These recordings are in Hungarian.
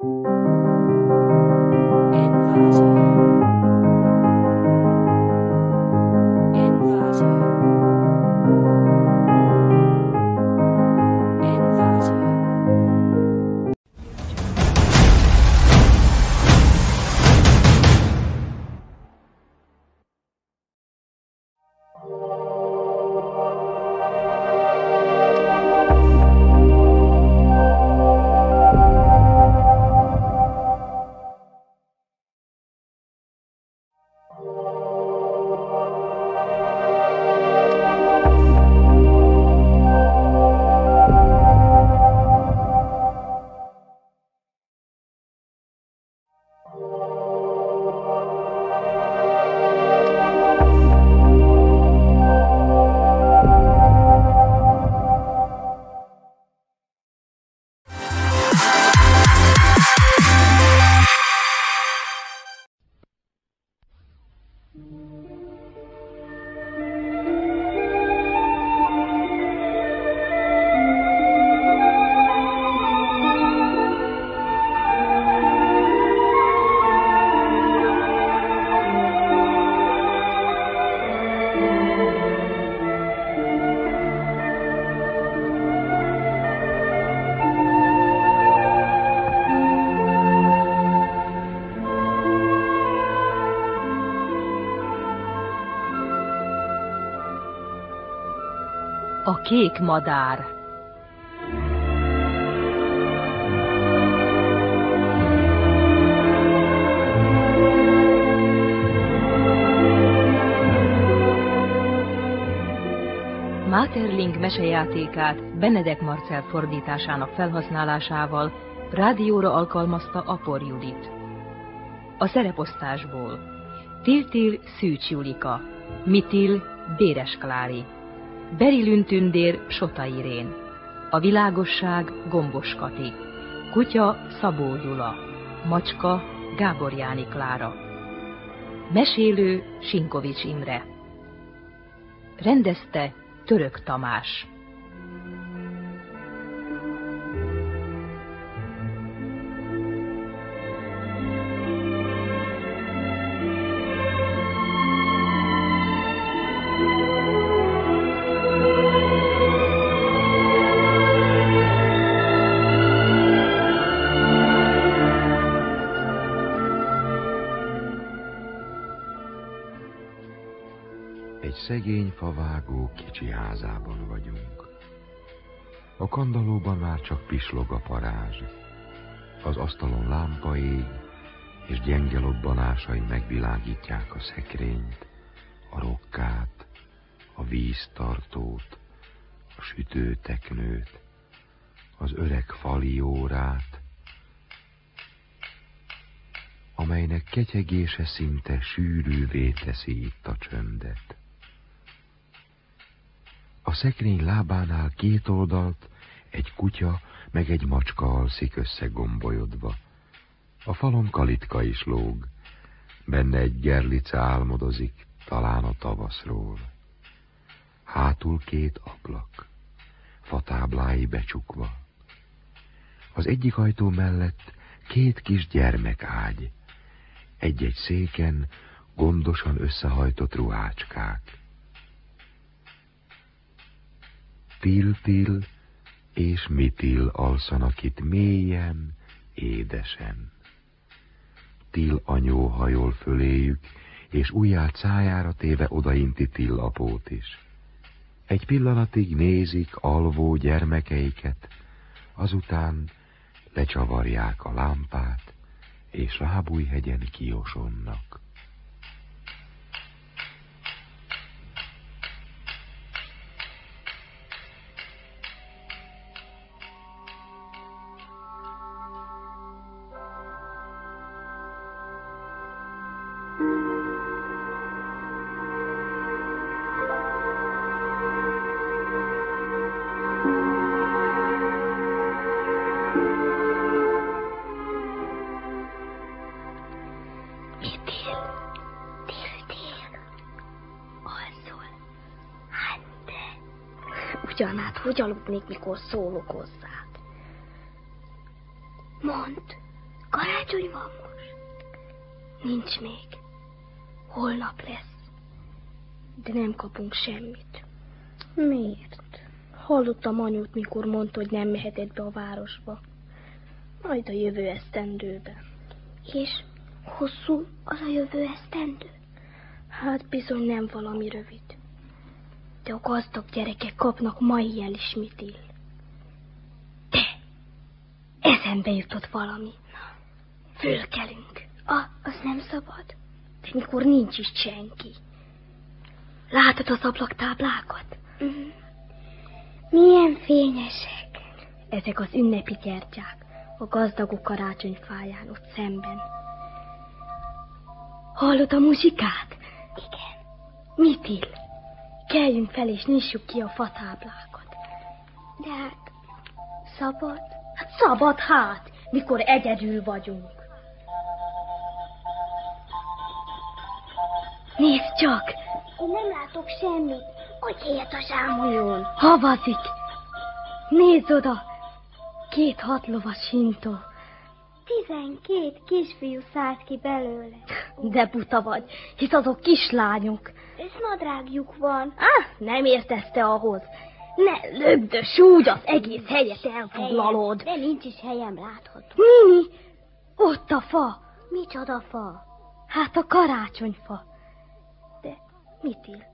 A kék madár. Máterling mesejátékát Benedek Marcel fordításának felhasználásával rádióra alkalmazta Apor Judit. A szereposztásból. Tiltil Szűcs Julika, Mitil Déres Klári, Berilün Tündér Sota A világosság Gombos Kati, Kutya Szabó Gyula, Macska Gábor Jáni Klára, Mesélő Sinkovics Imre. Rendezte Török Tamás. A kandalóban már csak pislog a parázs. Az asztalon lámpa ég, és gyenge lobbanásai megvilágítják a szekrényt, a rokkát, a víztartót, a sütőteknőt, az öreg fali órát, amelynek ketyegése szinte sűrűvé teszi itt a csöndet. A szekrény lábánál két oldalt egy kutya meg egy macska alszik összegombolyodva. A falon kalitka is lóg, benne egy gerlice álmodozik, talán a tavaszról. Hátul két ablak, fatáblái becsukva. Az egyik ajtó mellett két kis gyermek ágy, egy-egy széken gondosan összehajtott ruhácskák. Til-til és Mitil alszanak itt mélyen, édesen. Til anyó hajol föléjük, és ujját szájára téve odainti Til apót is. Egy pillanatig nézik alvó gyermekeiket, azután lecsavarják a lámpát, és lábújhegyen kiosonnak. Hogy aludnék, mikor szólok hozzád. Mondd, Karácsony van most. Nincs még. Holnap lesz. De nem kapunk semmit. Miért? Hallottam anyút, mikor mondta, hogy nem mehetett be a városba. Majd a jövő esztendőben. És hosszú az a jövő esztendő? Hát bizony nem valami rövid. De a gazdag gyerekek kapnak ma ilyen is mit ill. De, eszembe jutott valami. Fölkelünk. Ah, az nem szabad. De mikor nincs is senki. Látod az ablaktáblákat? Uh-huh. Milyen fényesek. Ezek az ünnepi gyertyák, a gazdagok karácsonyfáján ott szemben. Hallod a muzsikát? Igen. Mit ill? Keljünk fel és nyissuk ki a fatáblákat. De hát, szabad? Hát szabad hát, mikor egyedül vagyunk. Nézd csak! Én nem látok semmit. Hogy helyet a zsámoljon? Havazik. Nézd oda! Két hatlovas hintó. Tizenkét kisfiú szállt ki belőle. De buta vagy, hisz azok kislányok. Össznadrágjuk van. Ah, nem értezte ahhoz. Ne lögdös úgy, az egész helyet elfoglalod. De nincs is helyem látható. Mi? Ott a fa. Micsoda fa? Hát a karácsonyfa. De mit ír?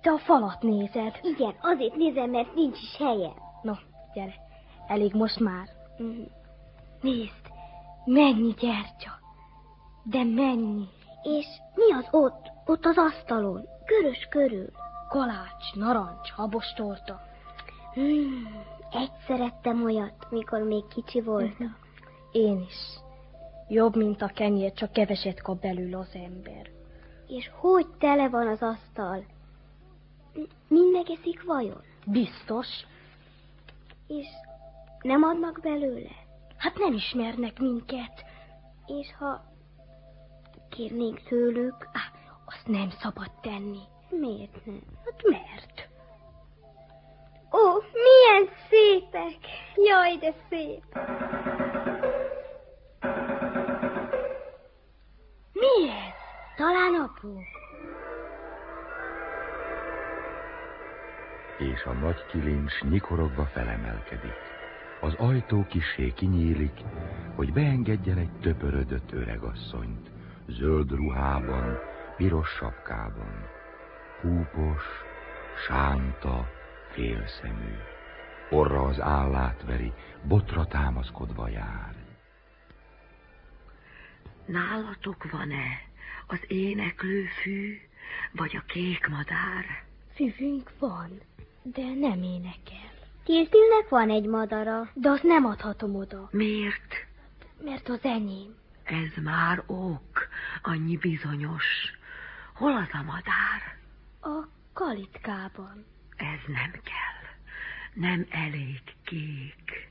Te a falat nézed. Igen, azért nézem, mert nincs is helyem. No, gyere. Elég most már. Mm. Nézd, mennyi gyertya. De mennyi. És mi az ott, ott az asztalon? Körös körül. Kalács, narancs, habostorta. Hmm, egy szerettem olyat, mikor még kicsi voltam. Én is. Jobb, mint a kenyér, csak keveset kap belül az ember. És hogy tele van az asztal? Mind megeszik vajon? Biztos. És nem adnak belőle? Hát nem ismernek minket. És ha kérnénk tőlük? Ah, azt nem szabad tenni. Miért nem? Hát mert. Ó, milyen szépek! Jaj, de szép! Mi ez? Talán apu. És a nagy kilincs nyikorogva felemelkedik. Az ajtó kisé kinyílik, hogy beengedjen egy töpörödött öregasszonyt, zöld ruhában, piros sapkában. Húpos, sánta, félszemű. Orra az állát veri, botra támaszkodva jár. Nálatok van-e az éneklő fű, vagy a kék madár? Füvünk van, de nem énekel. Tiltilnek van egy madara, de azt nem adhatom oda. Miért? Mert az enyém. Ez már ok, annyi bizonyos. Hol az a madár? A kalitkában. Ez nem kell. Nem elég kék.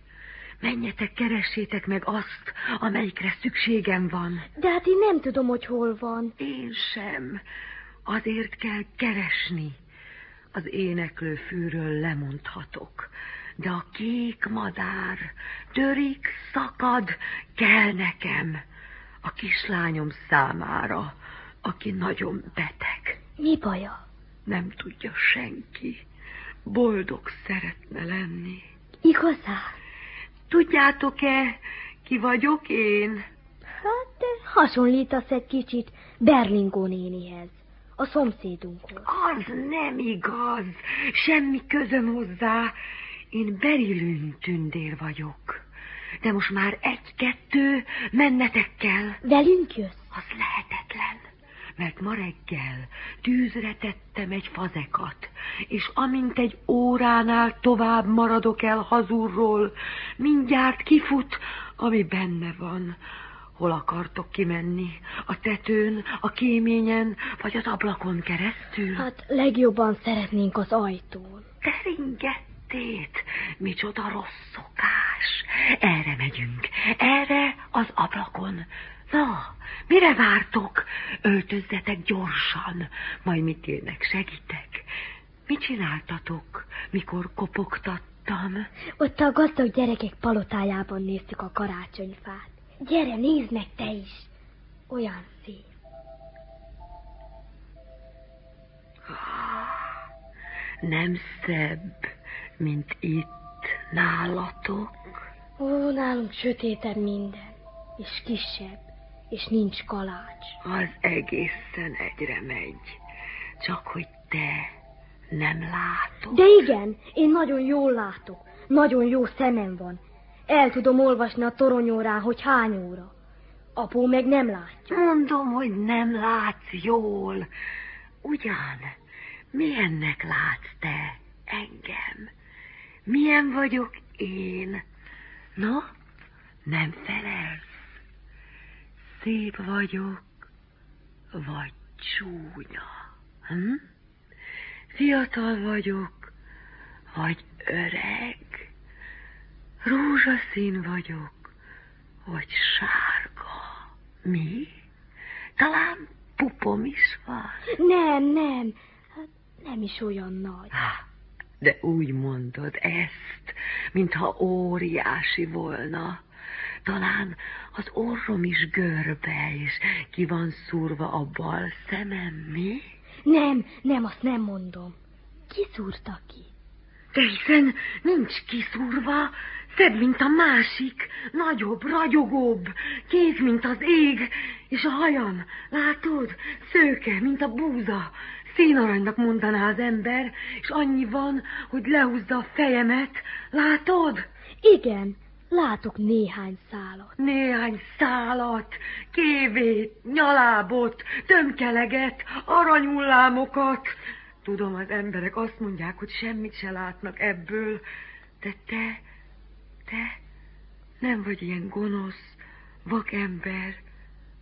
Menjetek, keressétek meg azt, amelyikre szükségem van. De hát én nem tudom, hogy hol van. Én sem. Azért kell keresni. Az éneklő fűről lemondhatok. De a kék madár törik, szakad, kell nekem. A kislányom számára, aki nagyon beteg. Mi baja? Nem tudja senki. Boldog szeretne lenni. Igazán? Tudjátok-e, ki vagyok én? Hát, hasonlítasz egy kicsit Berlingó nénihez, a szomszédunkhoz. Az nem igaz. Semmi közöm hozzá. Én Berilün tündér vagyok. De most már egy-kettő mennetek kell. Velünk jössz? Az lehetetlen, mert ma reggel tűzre tettem egy fazekat, és amint egy óránál tovább maradok el hazurról, mindjárt kifut, ami benne van. Hol akartok kimenni? A tetőn, a kéményen, vagy az ablakon keresztül? Hát legjobban szeretnénk az ajtón. Teringettét, micsoda rossz szokás. Erre megyünk, erre az ablakon. Na, mire vártok? Öltözzetek gyorsan, majd mit élnek, segítek. Mit csináltatok, mikor kopogtattam? Ott a gazdag gyerekek palotájában néztük a karácsonyfát. Gyere, nézd meg te is. Olyan szép. Nem szebb, mint itt nálatok? Ó, nálunk sötétebb minden, és kisebb, és nincs kalács. Az egészen egyre megy, csak hogy te nem látod. De igen, én nagyon jól látok, nagyon jó szemem van. El tudom olvasni a toronyórán, hogy hány óra. Apó meg nem látja. Mondom, hogy nem látsz jól. Ugyan, milyennek látsz te engem? Milyen vagyok én? No, nem felelsz. Szép vagyok, vagy csúnya. Hm? Fiatal vagyok, vagy öreg. Rózsaszín vagyok, vagy sárga. Mi? Talán pupom is van. Nem, nem, hát nem is olyan nagy. De úgy mondod ezt, mintha óriási volna. Talán az orrom is görbe, és ki van szúrva a bal szemem, mi? Nem, nem, azt nem mondom. Ki szúrta ki? De hiszen nincs kiszúrva, szebb, mint a másik, nagyobb, ragyogóbb, kék, mint az ég, és a hajam, látod, szőke, mint a búza, színaranynak mondaná az ember, és annyi van, hogy lehúzza a fejemet, látod? Igen, látok néhány szálat. Néhány szálat, kévét, nyalábot, tömkeleget, aranyullámokat. Tudom, az emberek azt mondják, hogy semmit se látnak ebből, de te, te nem vagy ilyen gonosz, vakember,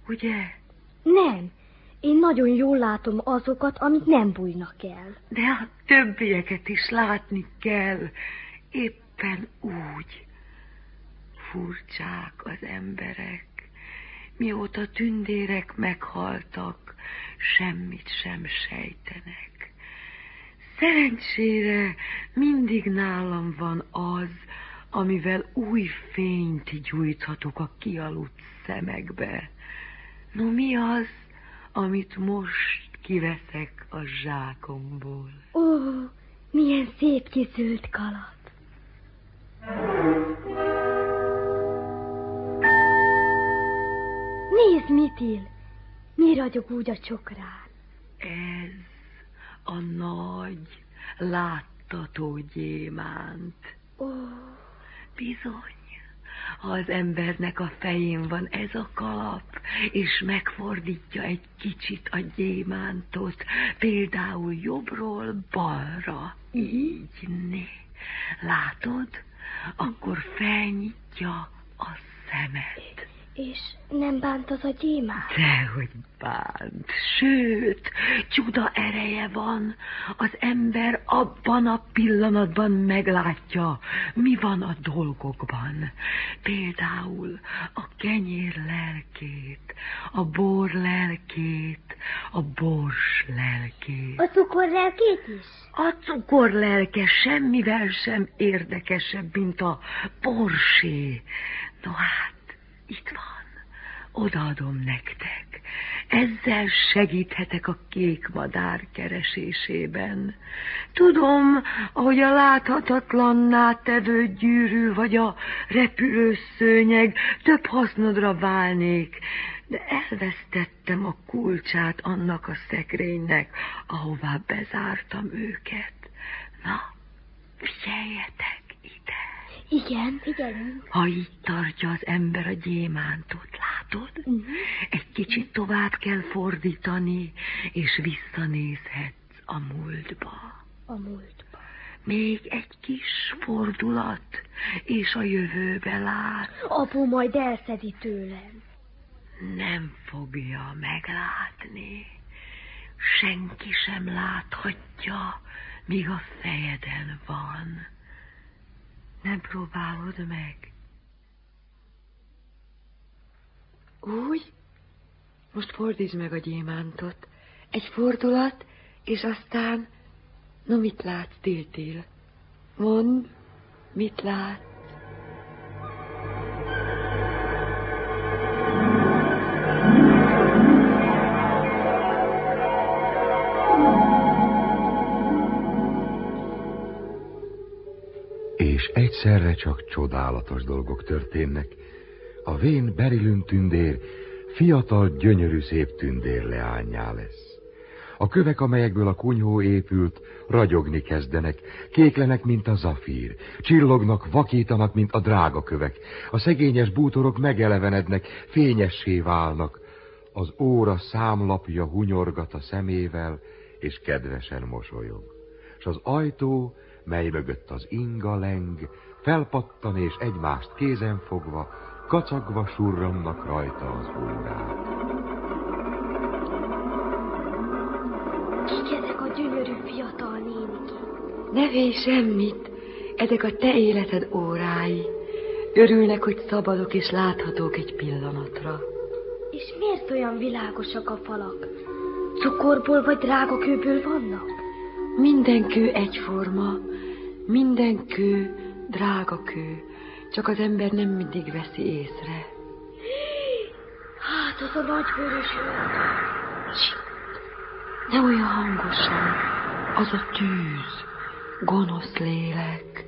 ugye? Nem, én nagyon jól látom azokat, amik nem bújnak el. De a többieket is látni kell, éppen úgy. Furcsák az emberek. Mióta tündérek meghaltak, semmit sem sejtenek. Szerencsére mindig nálam van az, amivel új fényt gyújthatok a kialudt szemekbe. No mi az, amit most kiveszek a zsákomból? Ó, milyen szép kiszült kalat. Nézd, Mitil, mi ragyog úgy a csokrán. Ez a nagy, láttató gyémánt. Ó, Bizony, ha az embernek a fején van ez a kalap, és megfordítja egy kicsit a gyémántot, például jobbról balra, így né. Látod? Akkor felnyitja a szemet. És nem bánt az a gyémán? Dehogy bánt, sőt, csuda ereje van. Az ember abban a pillanatban meglátja, mi van a dolgokban. Például a kenyér lelkét, a bor lelkét, a bors lelkét. A cukor lelkét is? A cukor lelke semmivel sem érdekesebb, mint a borsé. No hát, itt van. Odaadom nektek. Ezzel segíthetek a kék madár keresésében. Tudom, ahogy a láthatatlanná tevő gyűrű vagy a repülő szőnyeg több hasznodra válnék, de elvesztettem a kulcsát annak a szekrénynek, ahová bezártam őket. Na, figyeljetek! Igen, figyelünk. Ha így tartja az ember a gyémántot, látod? Uh-huh. Egy kicsit tovább kell fordítani, és visszanézhetsz a múltba. A múltba. Még egy kis fordulat, és a jövőbe lát. Apu majd elszedi tőlem. Nem fogja meglátni. Senki sem láthatja, míg a fejeden van. Nem próbálod meg? Úgy? Most fordítsd meg a gyémántot. Egy fordulat, és aztán... No, mit látsz, Tiltil? Mondd, mit látsz? Egyszerre csak csodálatos dolgok történnek. A vén Berilün tündér fiatal, gyönyörű szép tündér leányá lesz. A kövek, amelyekből a kunyhó épült, ragyogni kezdenek, kéklenek, mint a zafír, csillognak, vakítanak, mint a drága kövek. A szegényes bútorok megelevenednek, fényessé válnak. Az óra számlapja hunyorgat a szemével, és kedvesen mosolyog. És az ajtó, mely mögött az inga leng, felpattan és egymást kézen fogva, kacagva surrannak rajta az órák. Kik ezek a gyönyörű fiatal nénik? Ne vélj semmit, ezek a te életed órái. Örülnek, hogy szabadok és láthatók egy pillanatra. És miért olyan világosak a falak? Cukorból vagy drága kőből vannak? Minden kő egyforma, minden kő drága kő, csak az ember nem mindig veszi észre. Hát, az a nagybőrös Ne olyan hangosan, az a tűz, gonosz lélek.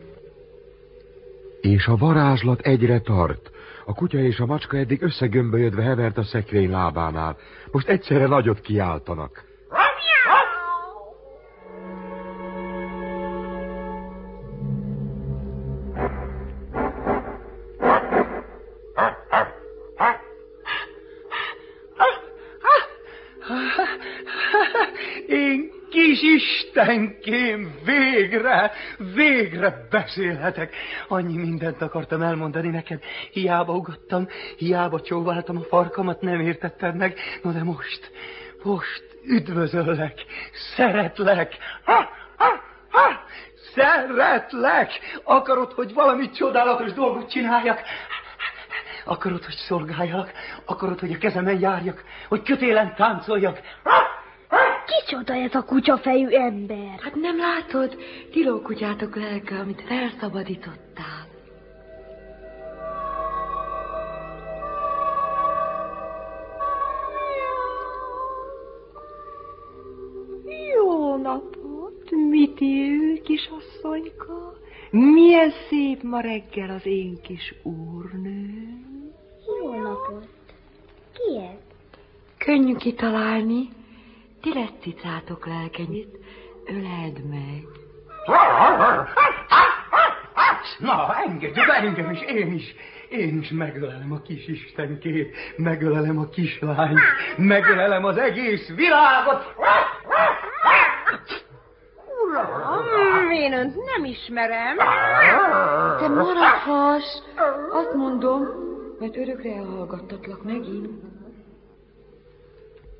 És a varázslat egyre tart. A kutya és a macska eddig összegömbölyödve hevert a szekrény lábánál. Most egyszerre nagyot kiáltanak. Végre, végre beszélhetek. Annyi mindent akartam elmondani neked. Hiába ugattam, hiába csóváltam a farkamat, nem értetted meg. No de most, most üdvözöllek, szeretlek. Ha, ha, ha, szeretlek. Akarod, hogy valami csodálatos dolgot csináljak? Akarod, hogy szolgáljak? Akarod, hogy a kezemen járjak? Hogy kötélen táncoljak? Kicsoda ez a kutyafejű ember? Hát nem látod, tilókutyátok lelke, amit felszabadítottál. Jó napot! Mit él, kisasszonyka? Milyen szép ma reggel az én kis úrnőm. Jó napot. Ki ez? Könnyű kitalálni. Ti lett cicátok lelkenyit, öleld meg. Na, engedj be engem is, én is. Én is megölelem a kis istenkét, megölelem a kislányt, megölelem az egész világot. Uram, én önt nem ismerem. Te maradhass, azt mondom, mert örökre elhallgattatlak megint.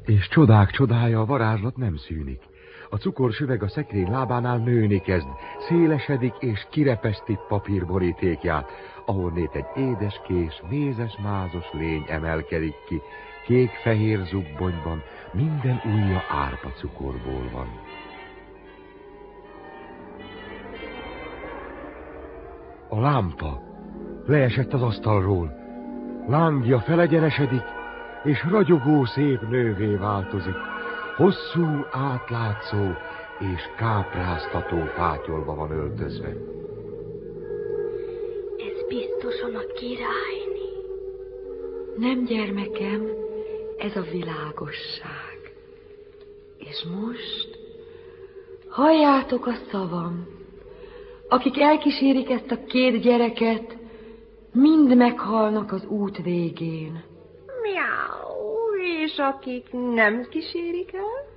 És csodák csodája a varázslat nem szűnik. A cukorsüveg a szekrény lábánál nőni kezd, szélesedik és kirepeszti papírborítékját, ahol nét egy édeskés, mézes-mázos lény emelkedik ki, kék-fehér zubbonyban, minden ujja árpa cukorból van. A lámpa leesett az asztalról, lángja felegyenesedik, és ragyogó szép nővé változik, hosszú, átlátszó és kápráztató fátyolva van öltözve. Ez biztosan a királyné. Nem, gyermekem, ez a világosság. És most halljátok a szavam. Akik elkísérik ezt a két gyereket, mind meghalnak az út végén. Miau, és akik nem kísérik el?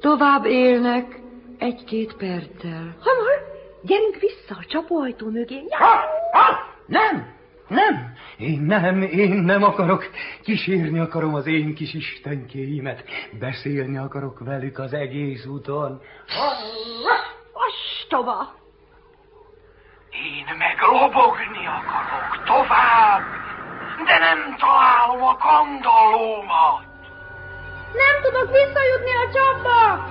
Tovább élnek egy-két perccel. Hamar, gyerünk vissza a csapóajtó mögé. Ha, ha, nem, nem, én nem, én nem akarok. Kísérni akarom az én kis istenkéimet. Beszélni akarok velük az egész úton. Ostoba! Én meg lobogni akarok tovább, de nem találom a kandallómat. Nem tudok visszajutni a csapba!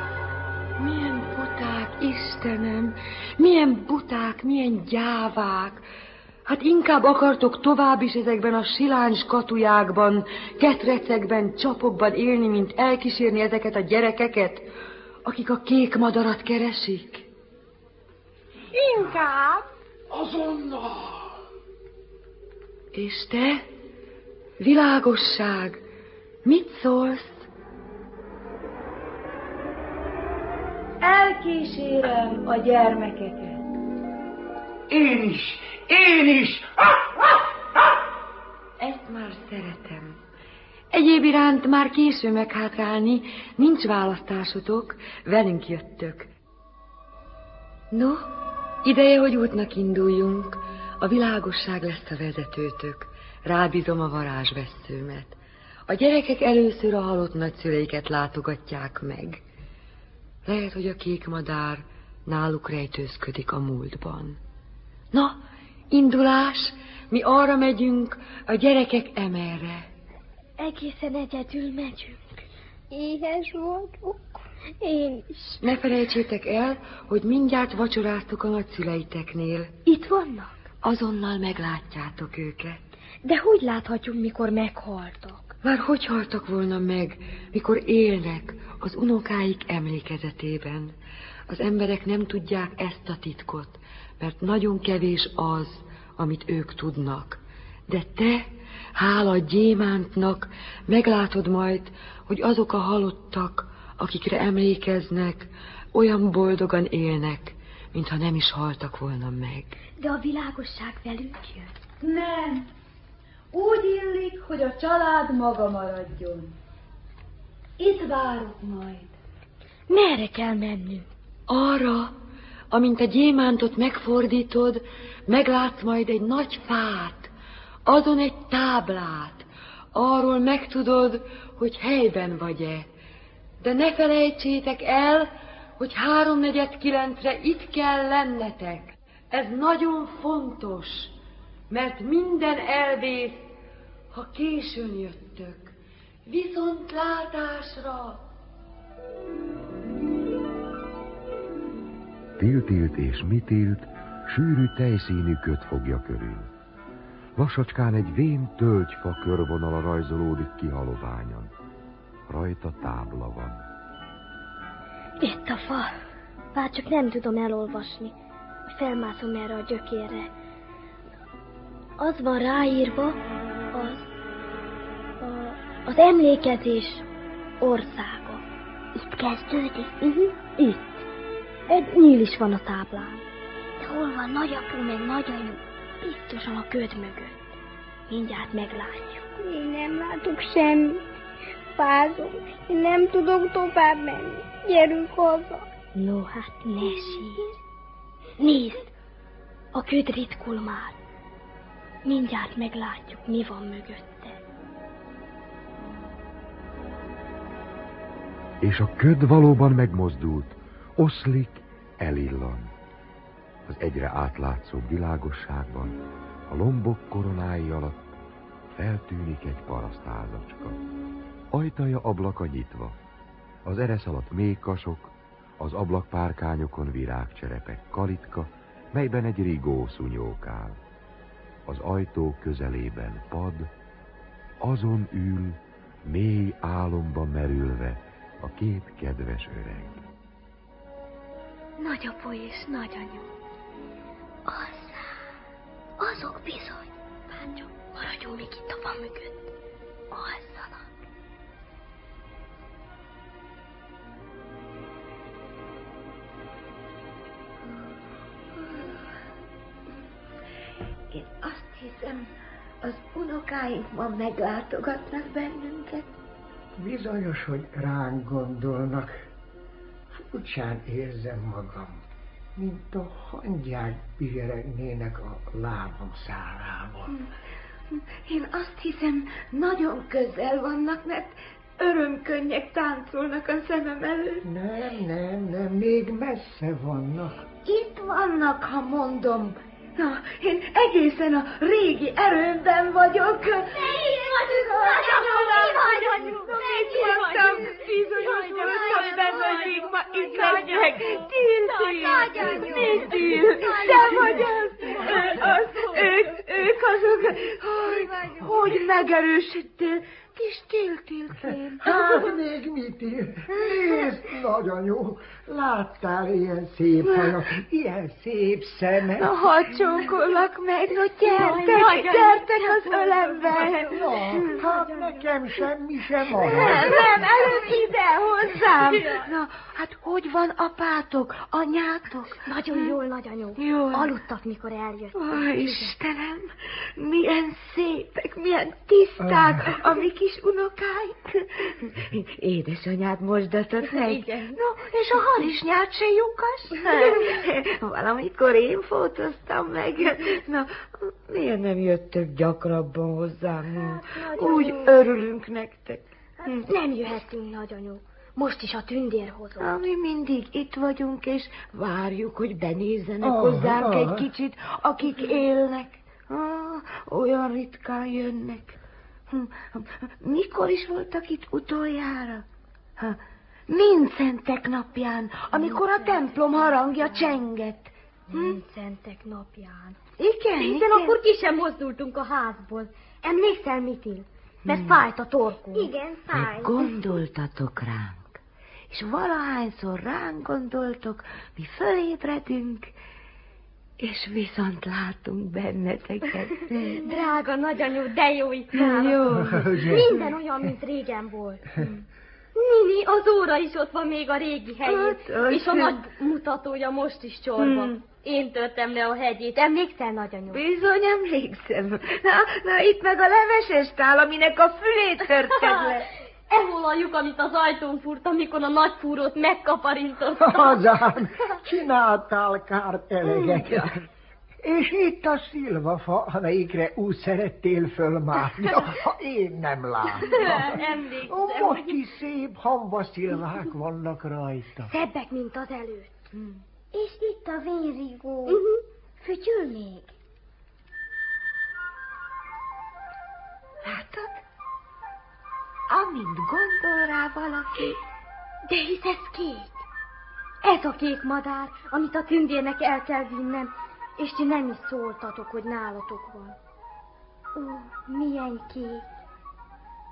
Milyen buták, Istenem! Milyen buták, milyen gyávák! Hát inkább akartok tovább is ezekben a silány katujákban, ketrecekben, csapokban élni, mint elkísérni ezeket a gyerekeket, akik a kék madarat keresik? Inkább. Azonnal! És te, világosság, mit szólsz? Elkísérem a gyermekeket. Én is! Én is! Ezt már szeretem. Egyéb iránt már késő meghátrálni, nincs választásotok, velünk jöttök. No, ideje, hogy útnak induljunk. A világosság lesz a vezetőtök. Rábízom a varázsveszőmet. A gyerekek először a halott nagyszüleiket látogatják meg. Lehet, hogy a kék madár náluk rejtőzködik a múltban. Na, indulás, mi arra megyünk, a gyerekek emerre. Egészen egyedül megyünk. Éhes vagyok. Én is. Ne felejtsétek el, hogy mindjárt vacsoráztuk a nagyszüleiteknél. Itt vannak? Azonnal meglátjátok őket. De hogy láthatjuk, mikor meghaltak? Már hogy haltak volna meg, mikor élnek az unokáik emlékezetében? Az emberek nem tudják ezt a titkot, mert nagyon kevés az, amit ők tudnak. De te, hála gyémántnak, meglátod majd, hogy azok a halottak, akikre emlékeznek, olyan boldogan élnek, mintha nem is haltak volna meg. De a világosság velünk jön. Nem. Úgy illik, hogy a család maga maradjon. Itt várok majd. Merre kell mennünk? Arra, amint a gyémántot megfordítod, meglátsz majd egy nagy fát, azon egy táblát. Arról megtudod, hogy helyben vagy-e. De ne felejtsétek el, hogy háromnegyed kilencre itt kell lennetek. Ez nagyon fontos, mert minden elvész, ha későn jöttök. Viszontlátásra! Tiltilt és mitilt, sűrű tejszínű köt fogja körül. Lassacskán egy vén tölgyfa körvonala rajzolódik ki haloványan. Rajta tábla van. Itt a fa. Bár csak nem tudom elolvasni. Felmászom erre a gyökérre. Az van ráírva, az, a, az emlékezés országa. Itt kezdődik? Uh-huh. Itt. Egy nyíl is van a táblán. De hol van nagyapú meg nagyanyu? Biztosan a köd mögött. Mindjárt meglátjuk. Én nem látok semmit. Fázom. Én nem tudok tovább menni. Gyerünk haza. No, hát ne sír. Nézd, a köd ritkul már. Mindjárt meglátjuk, mi van mögötte. És a köd valóban megmozdult, oszlik, elillan. Az egyre átlátszó világosságban, a lombok koronái alatt feltűnik egy parasztházacska. Ajtaja ablaka nyitva, az eresz alatt mékasok, az ablakpárkányokon virágcserepek kalitka, melyben egy rigó szúnyókál. Az ajtó közelében pad, azon ül, mély álomba merülve a két kedves öreg. Nagyapó és nagyanyu. Azzá, azok bizony. Bátyom, maradjunk még itt a fa mögött. Alszanak. Én hiszem, az unokáink ma meglátogatnak bennünket. Bizonyos, hogy ránk gondolnak. Furcsán érzem magam, mint a hangyák bigeregnének a lábam szárában. Én azt hiszem, nagyon közel vannak, mert örömkönnyek táncolnak a szemem előtt. Nem, nem, nem, még messze vannak. Itt vannak, ha mondom. Na, én egészen a régi erőmben vagyok. Így vagyunk, nagyanyú, mi vagyunk, Mit mondtam? Bizonyos voltam benne, hogy még ma itt lesznek. Til, til, mi til? Te vagy az? Az, ők, ők azok. Hogy, hogy megerősítél? kis tiltilkém. Hát még mit ír? Nézd, nagyanyó, láttál ilyen szép haja, ilyen szép szeme. Na, hadd csókollak meg, no gyertek, gyertek az ölembe. Na, hát nekem semmi sem marad. Nem, nem, előbb ide hozzám. Na, hát hogy van apátok, anyátok? Nagyon jól, nagyanyó. Jól. Aludtak, mikor eljött. Ó, Istenem, milyen szépek, milyen tiszták a mi kis unokáink. Édesanyád mosdatott meg. Igen. No, és a harisnyát se lyukas. Valamikor én fotóztam meg. Na, miért nem jöttök gyakrabban hozzám? Hát, Úgy örülünk nektek. Nem jöhetünk, nagyanyó. Most is a tündér hozott. Na, mi mindig itt vagyunk, és várjuk, hogy benézzenek Ah, hozzánk ah. egy kicsit, akik élnek. Ah, olyan ritkán jönnek. Hm, Mikor is voltak itt utoljára? Ha, Mindszentek napján, amikor a templom harangja csengett. Mindszentek napján. Igen, Hiszen igen. akkor ki sem mozdultunk a házból. Emlékszel, Mitil? Mert fájt a torkunk. Igen, Meg gondoltatok ránk. És valahányszor ránk gondoltok, mi fölébredünk, és viszont látunk benneteket. Drága nagyanyú, de jó itt Jó. Minden olyan, mint régen volt. Nini, az óra is ott van még a régi helyén. Ott. És a nagy mutatója most is csorban. Hmm. Én törtem le a hegyét. Emlékszel, nagyanyú? Bizony emlékszem. Na, na itt meg a leveses tál, aminek a fülét törted le. Lyuk, amit az ajtón fúrt, amikor a nagy fúrót megkaparintotta. Hazám, csináltál kárt eleget. És itt a szilvafa, amelyikre úgy szerettél fölmászni, ha én nem látom. Emlékszem. Most is szép hamvaszilvák vannak rajta. Szebbek, mint az előtt. És itt a vénrigó. Uh-huh. Fütyül még. Látod? Amint gondol rá valaki, De hisz ez kék. Ez a kék madár, amit a tündérnek el kell vinnem, és ti nem is szóltatok, hogy nálatok van. Ó, milyen kék.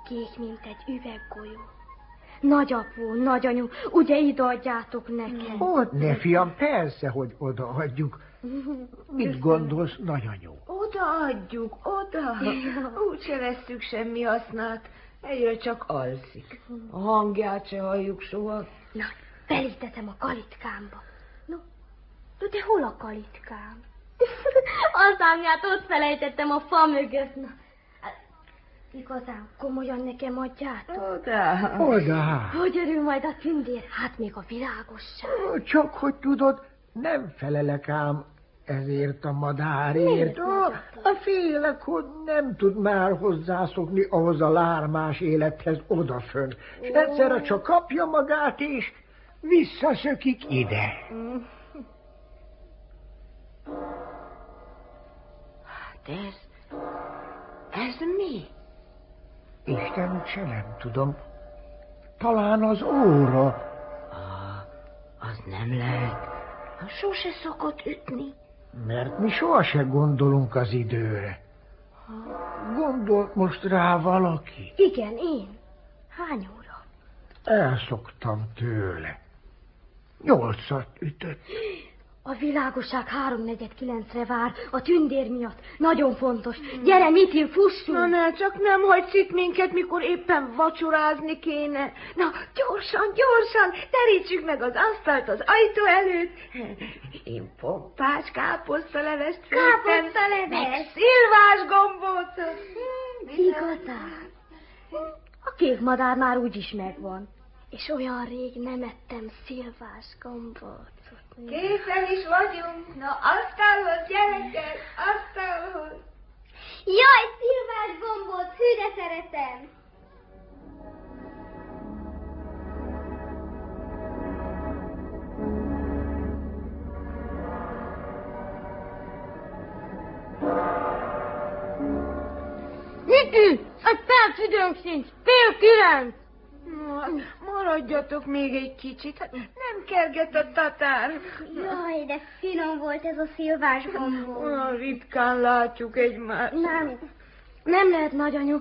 Kék, mint egy üveggolyó. Nagyapó, nagyanyu, ugye ide adjátok nekem? Hogy ne, fiam, persze, hogy odaadjuk. Mit gondolsz, nagyanyó? odaadjuk, oda. Úgyse vesszük semmi hasznát. Egyre csak alszik. A hangját se halljuk soha. Na, felítetem a kalitkámba. No, de hol a kalitkám? Az anyját ott felejtettem a fa mögött. Na, hát, igazán komolyan nekem adjátok? Oda. Oda. Hogy örül majd a tündér? Hát még a világosság. Csak hogy tudod, nem felelek ám ezért a madárért. A, a félek, hogy nem tud már hozzászokni ahhoz a lármás élethez odafönn. És egyszerre csak kapja magát, és visszaszökik ide. Ez, ez mi? Isten se nem tudom. Talán az óra. Ah, az nem lehet. Sose szokott ütni. Mert mi sohasem gondolunk az időre. Gondolt most rá valaki? Igen, én. Hány óra? Elszoktam tőle. Nyolcat ütött. A világosság háromnegyed kilencre vár, a tündér miatt. Nagyon fontos. Gyere, Mitil, fussunk! Na ne, csak nem hagysz itt minket, mikor éppen vacsorázni kéne. Na, gyorsan, gyorsan, terítsük meg az asztalt az ajtó előtt. Én pompás káposztalevest főztem. Káposztaleves? Meg szilvás gombócot. Igazán? A kék madár már úgyis megvan. És olyan rég nem ettem szilvás gombócot. Készen is vagyunk. Na, asztalhoz, gyerekek, asztalhoz. Jaj, szilvás gombot, hű de szeretem. Mitil, egy perc időnk sincs. Fél kilenc. Maradjatok még egy kicsit, hát nem kerget a tatár. Jaj, de finom volt ez a szilvás gombó. Olyan ritkán látjuk egymást. Nem, nem lehet, nagyanyu.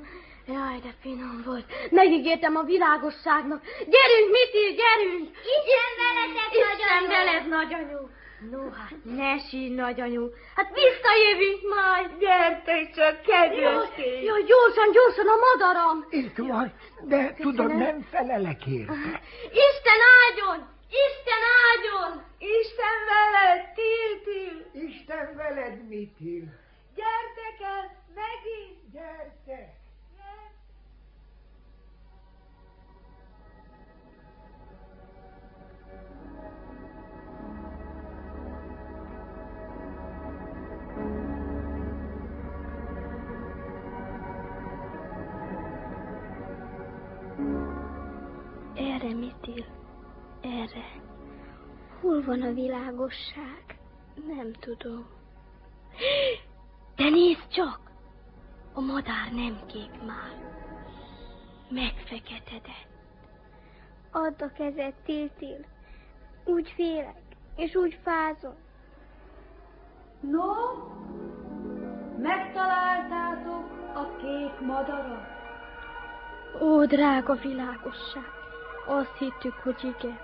Jaj, de finom volt. Megígértem a világosságnak. Gyerünk, Miti, gyerünk! Isten veletek, Isten nagyanyú! veled, nagyanyú! No, hát ne sír, nagyanyú. Hát visszajövünk majd. Gyertek csak, kedves Jaj, jaj, gyorsan, gyorsan a madaram. Itt van, de tudod, nem felelek érte. Isten áldjon! Isten áldjon! Isten veled, Til, Til! Isten veled, Mitil. Gyertek el, megint! Gyerte! Erre, Mitil, erre. Hol van a világosság? Nem tudom. De nézd csak! A madár nem kék már. Megfeketedett. Add a kezed, Tiltil. Úgy félek, és úgy fázom. No, megtaláltátok a kék madarat? Ó, drága világosság! Azt hittük, hogy igen.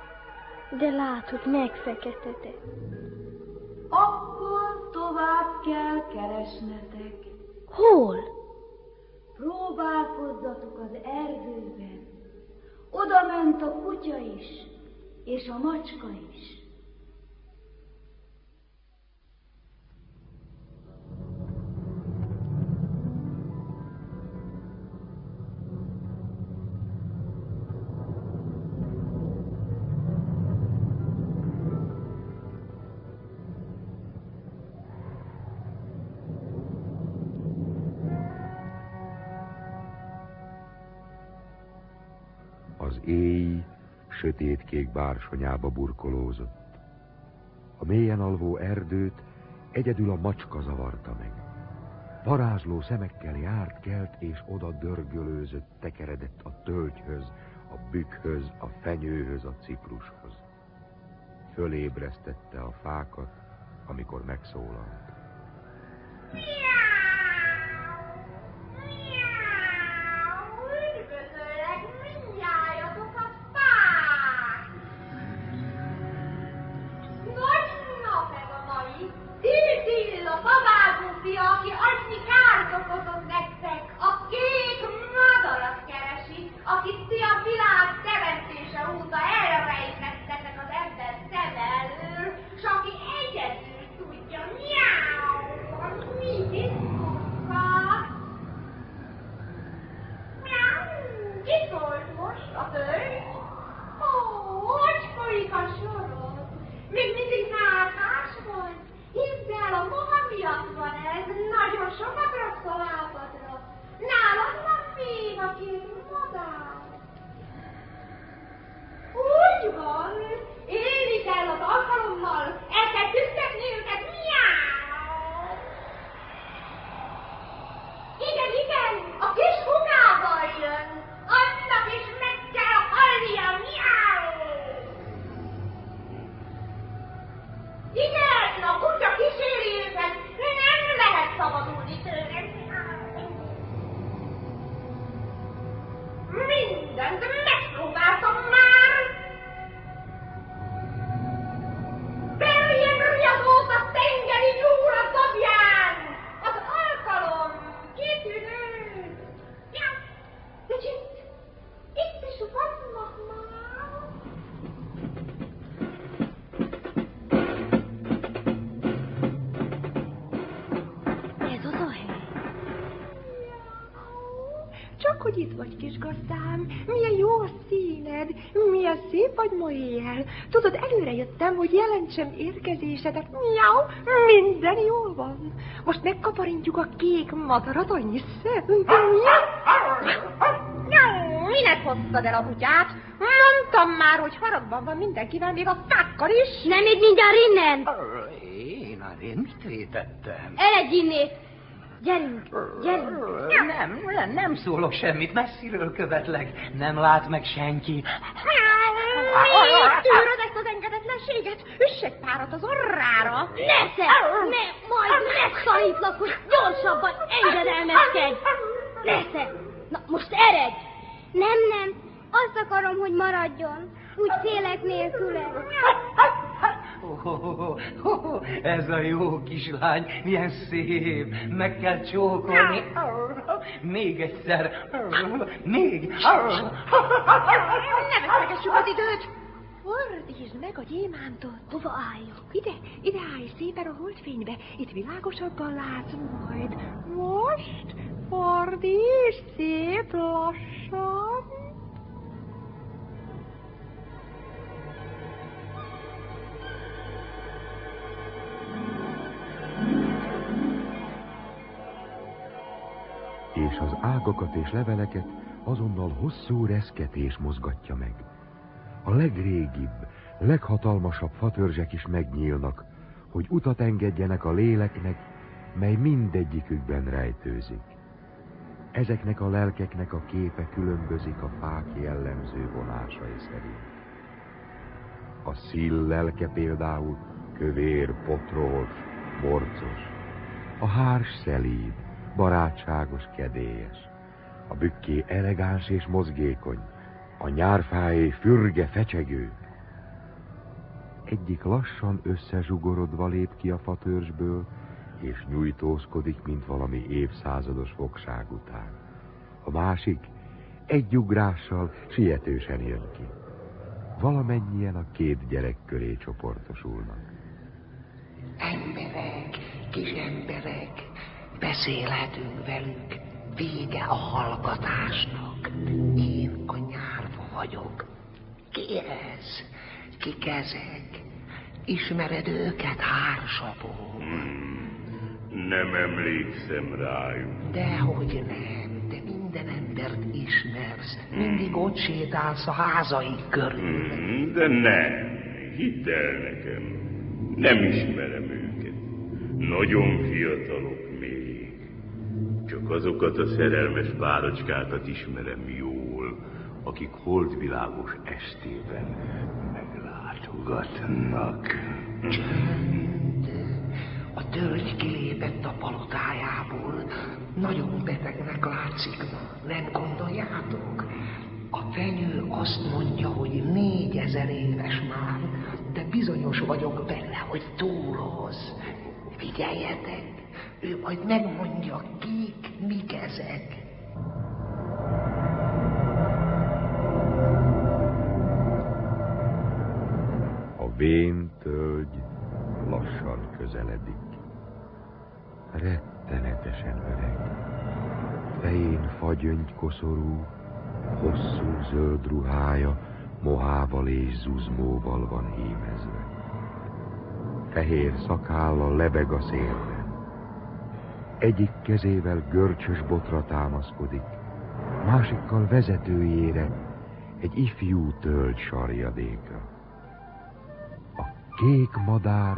De látod, megfeketedett. Akkor tovább kell keresnetek. Hol? Próbálkozzatok az erdőben. Oda ment a kutya is, és a macska is. Sötétkék bársonyába burkolózott. A mélyen alvó erdőt egyedül a macska zavarta meg. Varázsló szemekkel járt, kelt és oda dörgölőzött, tekeredett a tölgyhöz, a bükkhöz, a fenyőhöz, a ciprushoz. Fölébresztette a fákat, amikor megszólalt. Üdvözöllek jelentsem érkezésedet. Miau, minden jól van. Most megkaparintjuk a kék madarat, annyi szebb. Miau, minek hoztad el a kutyát? Mondtam már, hogy haragban van mindenkivel, még a fákkal is. Nem még mindjárt innen! Én, én mit vétettem? Eredj innét! Gyerünk, gyerünk! Nem, nem, nem szólok semmit, messziről követlek. Nem lát meg senki. Miért tűröd ezt az engedetlenséget? Üss egy párat az orrára. Nesze! Ne, majd megszanítlak, hogy gyorsabban engedelmeskedj! Nesze! Na, most eredj! Nem, nem, azt akarom, hogy maradjon. Úgy félek nélküle. Ez a jó kislány, milyen szép, meg kell csókolni. Még egyszer, még. Ne vesztegessük az időt. Fordítsd meg a gyémántot. Hova álljak? Ide, ide állj szépen a holdfénybe. Itt világosabban látsz majd. Most fordítsd szép lassan. Ágakat és leveleket azonnal hosszú reszketés mozgatja meg. A legrégibb, leghatalmasabb fatörzsek is megnyílnak, hogy utat engedjenek a léleknek, mely mindegyikükben rejtőzik. Ezeknek a lelkeknek a képe különbözik a fák jellemző vonásai szerint. A szíl lelke például kövér, potrós, morcos, a hárs szelíd, barátságos, kedélyes. A bükké elegáns és mozgékony, a nyárfáé fürge, fecsegő. Egyik lassan összezsugorodva lép ki a fatörzsből, és nyújtózkodik, mint valami évszázados fogság után. A másik egy ugrással sietősen jön ki. Valamennyien a két gyerek köré csoportosulnak. Emberek, kis emberek, beszélhetünk velük, vége a hallgatásnak. Én a nyárva vagyok. Ki ez? Kik ezek? Ismered őket, hársapó? Hmm, nem emlékszem rájuk. Dehogy nem, te minden embert ismersz. Mindig ott sétálsz a házaik körül. Hmm, de nem, hidd el nekem. Nem ismerem őket. Nagyon fiatalok. Csak azokat a szerelmes párocskákat ismerem jól, akik holdvilágos estében meglátogatnak. A tölgy kilépett a palotájából. Nagyon betegnek látszik ma, nem gondoljátok? A fenyő azt mondja, hogy négyezer éves már, de bizonyos vagyok benne, hogy túloz. Figyeljetek, ő majd megmondja, kik, mik ezek. A vén tölgy lassan közeledik. Rettenetesen öreg. Fején fagyöngy koszorú, hosszú zöld ruhája mohával és zuzmóval van hímezve. Fehér szakálla lebeg a szélben. Egyik kezével görcsös botra támaszkodik, másikkal vezetőjére egy ifjú tölgy sarjadéka. A kék madár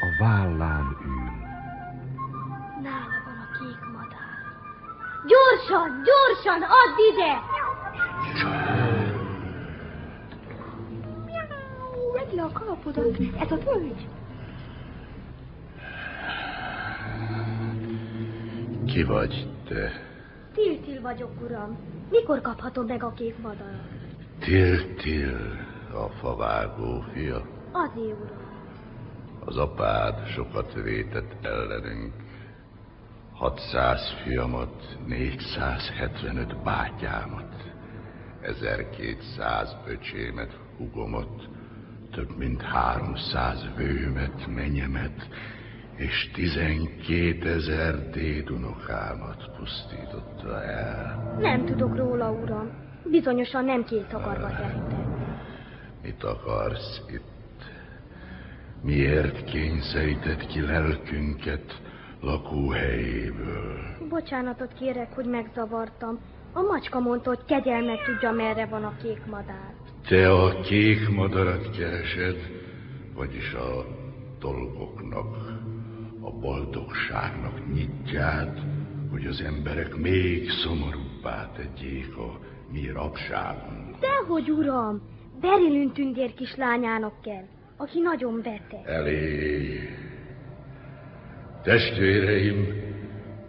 a vállán ül. Nála van a kék madár. Gyorsan, gyorsan, add ide! Vedd le a kalapodat, ez a tölgy. Ki vagy te? Tiltil vagyok, uram. Mikor kaphatom meg a kék madarat? Til-til, a favágó fia. Azért, uram. Az apád sokat vétett ellenünk. 600 fiamat, 475 bátyámat, 1200 öcsémet, hugomat, több mint 300 vőmet, menyemet, és 12 ezer dédunokámat pusztította el. Nem tudok róla, uram. Bizonyosan nem két akarva tette. Mit akarsz itt? Miért kényszerített ki lelkünket lakóhelyéből? Bocsánatot kérek, hogy megzavartam. A macska mondta, hogy kegyelmet tudja, merre van a kék madár. Te a kék madarat keresed, vagyis a dolgoknak, a boldogságnak nyitját, hogy az emberek még szomorúbbá tegyék a mi rabságunk. Dehogy, uram! Berilün tündér kislányának kell, aki nagyon beteg. Elég. Testvéreim,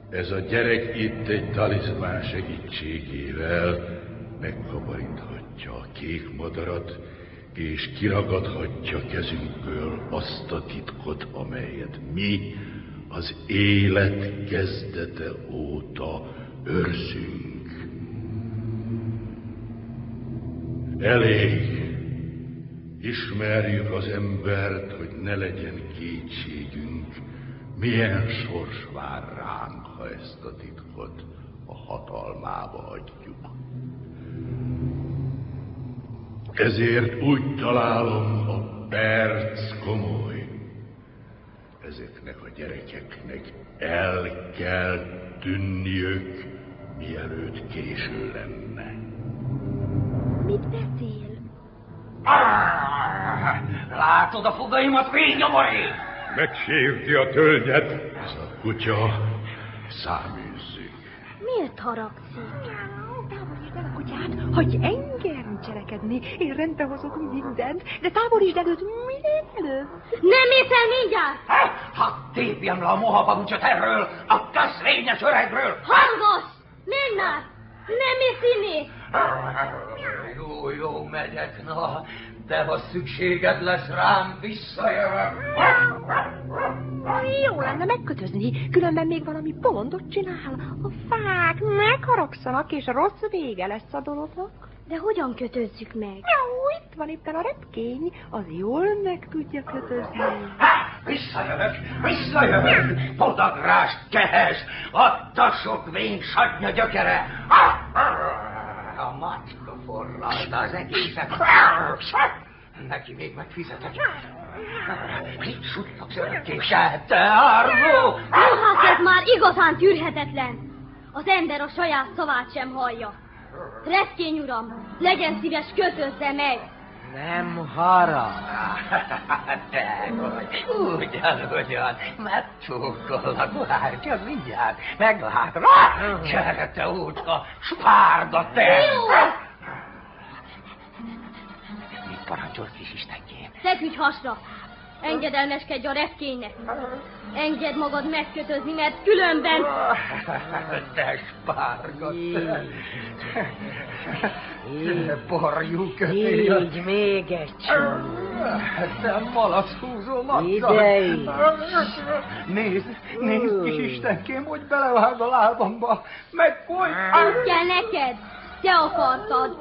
Ez a gyerek itt egy talizmán segítségével megkabaríthatja a kék madarat, és kiragadhatja kezünkből azt a titkot, amelyet mi az élet kezdete óta őrzünk. Elég. Ismerjük az embert, hogy ne legyen kétségünk, milyen sors vár ránk, ha ezt a titkot a hatalmába adjuk. Ezért úgy találom, a perc komoly. Ezeknek a gyerekeknek el kell tűnniük, mielőtt késő lenne. Mit beszél? Látod a fogaimat, fényomoré? Megsérti a tölgyet. Ez a kutya száműzzük. Miért haragszik? Távolítsd el a kutyát, hagyj engem cselekedni. Én rendbe hozok mindent, de távolítsd előtt mielőbb. Nem értel mindjárt! Ha tépjem le a moha pabucsot erről, a köszvényes öregről! Hangos! Menj már! Nem ész inni! Jó, jó, megyek, na, de ha szükséged lesz rám, visszajövök. Jó lenne megkötözni, különben még valami bolondot csinál. A fák megharagszanak, és rossz vége lesz a dolognak. De hogyan kötözzük meg? Jó, itt van éppen a repkény, az jól meg tudja kötözni. Visszajövök, visszajövök, podagrás, kehes, ott a sok vén sadnya gyökere. A macska forralta az egészet. Neki még megfizetek. Mit suttogsz örökkésen, te árvó? Juhász, ez már igazán tűrhetetlen. Az ember a saját szavát sem hallja. Reszkény uram, legyen szíves, kötözze meg! Nem harag. Te vagy, ugyan, ugyan, megcsókollak, várj csak mindjárt, meglátod. Gyere, te útka, spárga te! Mit parancsol, kis istenkém? Feküdj hasra! Engedelmeskedj a reszkénynek! Engedd magad megkötözni, mert különben... Te spárga, borjú kötél! Így még egy csomó. Te malac húzó Ide is. Nézd, nézd, kis istenkém, hogy belevág a lábamba. Megfoly! Ez kell neked! Te akartad!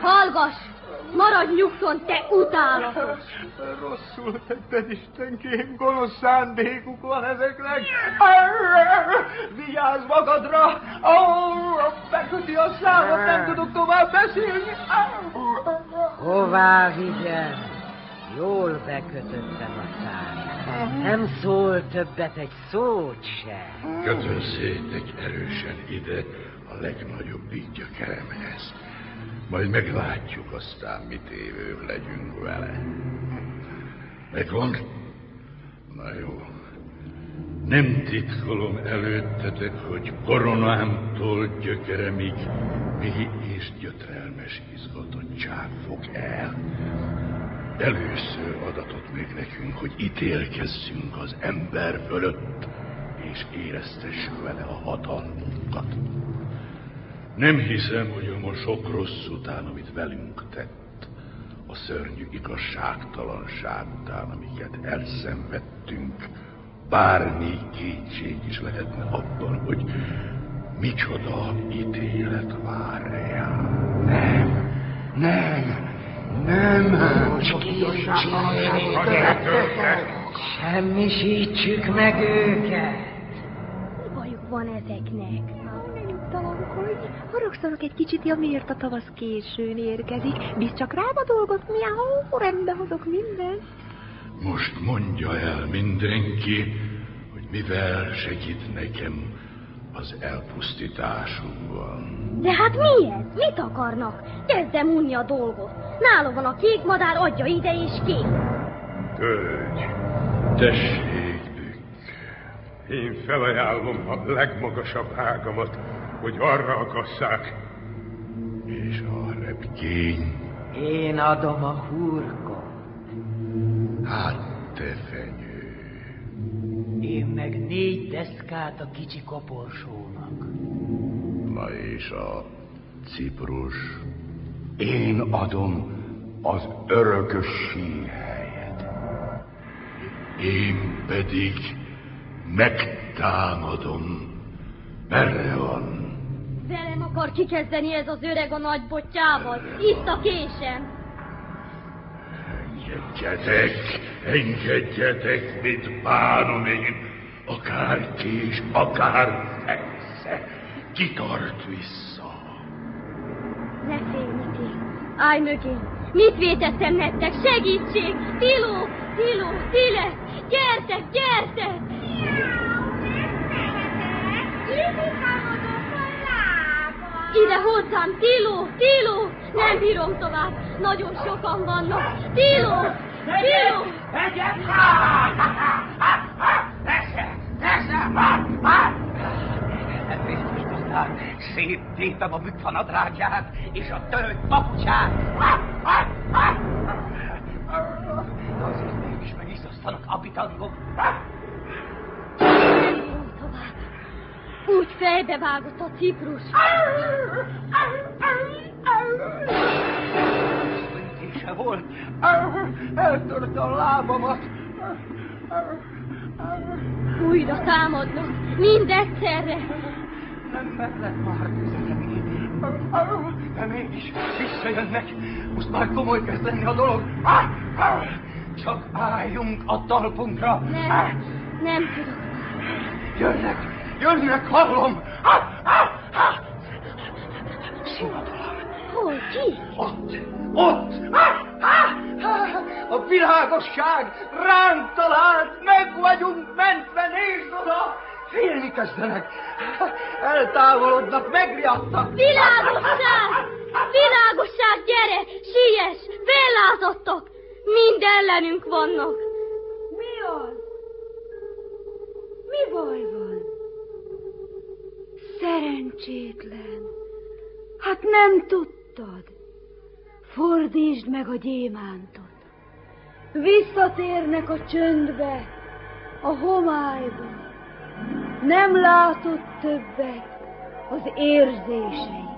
Hallgass! Maradj nyugton, te utálatos! Rosszul tetted, Istenkém, gonosz szándékuk van ezeknek. Vigyázz magadra! Oh, beköti a számot, nem tudok tovább beszélni. Hová vigyem? Jól bekötöttem a szám. Nem szól többet egy szót sem. Kötözzétek erősen ide a legnagyobb gyökeremhez. Majd meglátjuk aztán, mit évők legyünk vele. Megvan? Na jó. Nem titkolom előttetek, hogy koronámtól gyökeremig mély és gyötrelmes izgatottság fog el. Először adatot meg nekünk, hogy ítélkezzünk az ember fölött, és éreztessük vele a hatalmunkat. Nem hiszem, hogy a ma sok rossz után, amit velünk tett, a szörnyű igazságtalanság után, amiket elszenvedtünk, bármi kétség is lehetne abban, hogy micsoda ítélet vár rám. Nem, nem, nem. Semmisítsük meg őket. Haragszanak egy kicsit, amiért a tavasz későn érkezik. Bíz csak rám a dolgot, miau, rendbe hozok mindent. Most mondja el mindenki, hogy mivel segít nekem az elpusztításukban. De hát miért? Mit akarnak? Kezdem unni a dolgot. Nála van a kék madár, adja ide és kék. Tölgy, tessék, Bükk. Én felajánlom a legmagasabb ágamat, hogy arra akasszák. És a repkény, Én adom a hurkot. hát te fenyő. Én meg négy deszkát a kicsi koporsónak. Na és a Ciprus? Én adom az örökösség helyet. Én pedig megtámadom. Merre van? Velem akar kikezdeni ez az öreg a nagy botjával. Itt a késem. Engedjetek, engedjetek, mit bánom én. Akár kés, akár fesze. Kitart vissza. Ne félj. Állj mögém. Mit vétettem nektek? Segítség! Tiló! Tiló! Tile! Gyertek, gyertek! Ide hozzám, Tiló! Tiló! Nem bírom tovább. Nagyon sokan vannak. Tiló! Tiló! Egyet! Persze! Persze! Aztán széttépem a bükfanadrágját és a törött papucsát. Azért mégis megiszasztanak apitangok. Úgy fejbe vágott a ciprus. Szöntése volt. Eltörte a lábamat. Újra támadnak, mind egyszerre. Nem merlek már közeledni. De mégis visszajönnek. Most már komoly kezd lenni a dolog. Csak álljunk a talpunkra. Nem, nem tudok. Jönnek, jönnek, hallom. Szimatolám. Hol, ki? Ott, ott. A világosság ránk talált, meg vagyunk mentve, nézd oda! Félni kezdenek, eltávolodnak, megriadtak. Világosság! Világosság, gyere! Siess! Fellázadtak! Mind ellenünk vannak. Mi az? Mi baj van? Szerencsétlen. Hát nem tudtad. Fordítsd meg a gyémántot. Visszatérnek a csöndbe, a homályba. Nem látod többet az érzéseiket.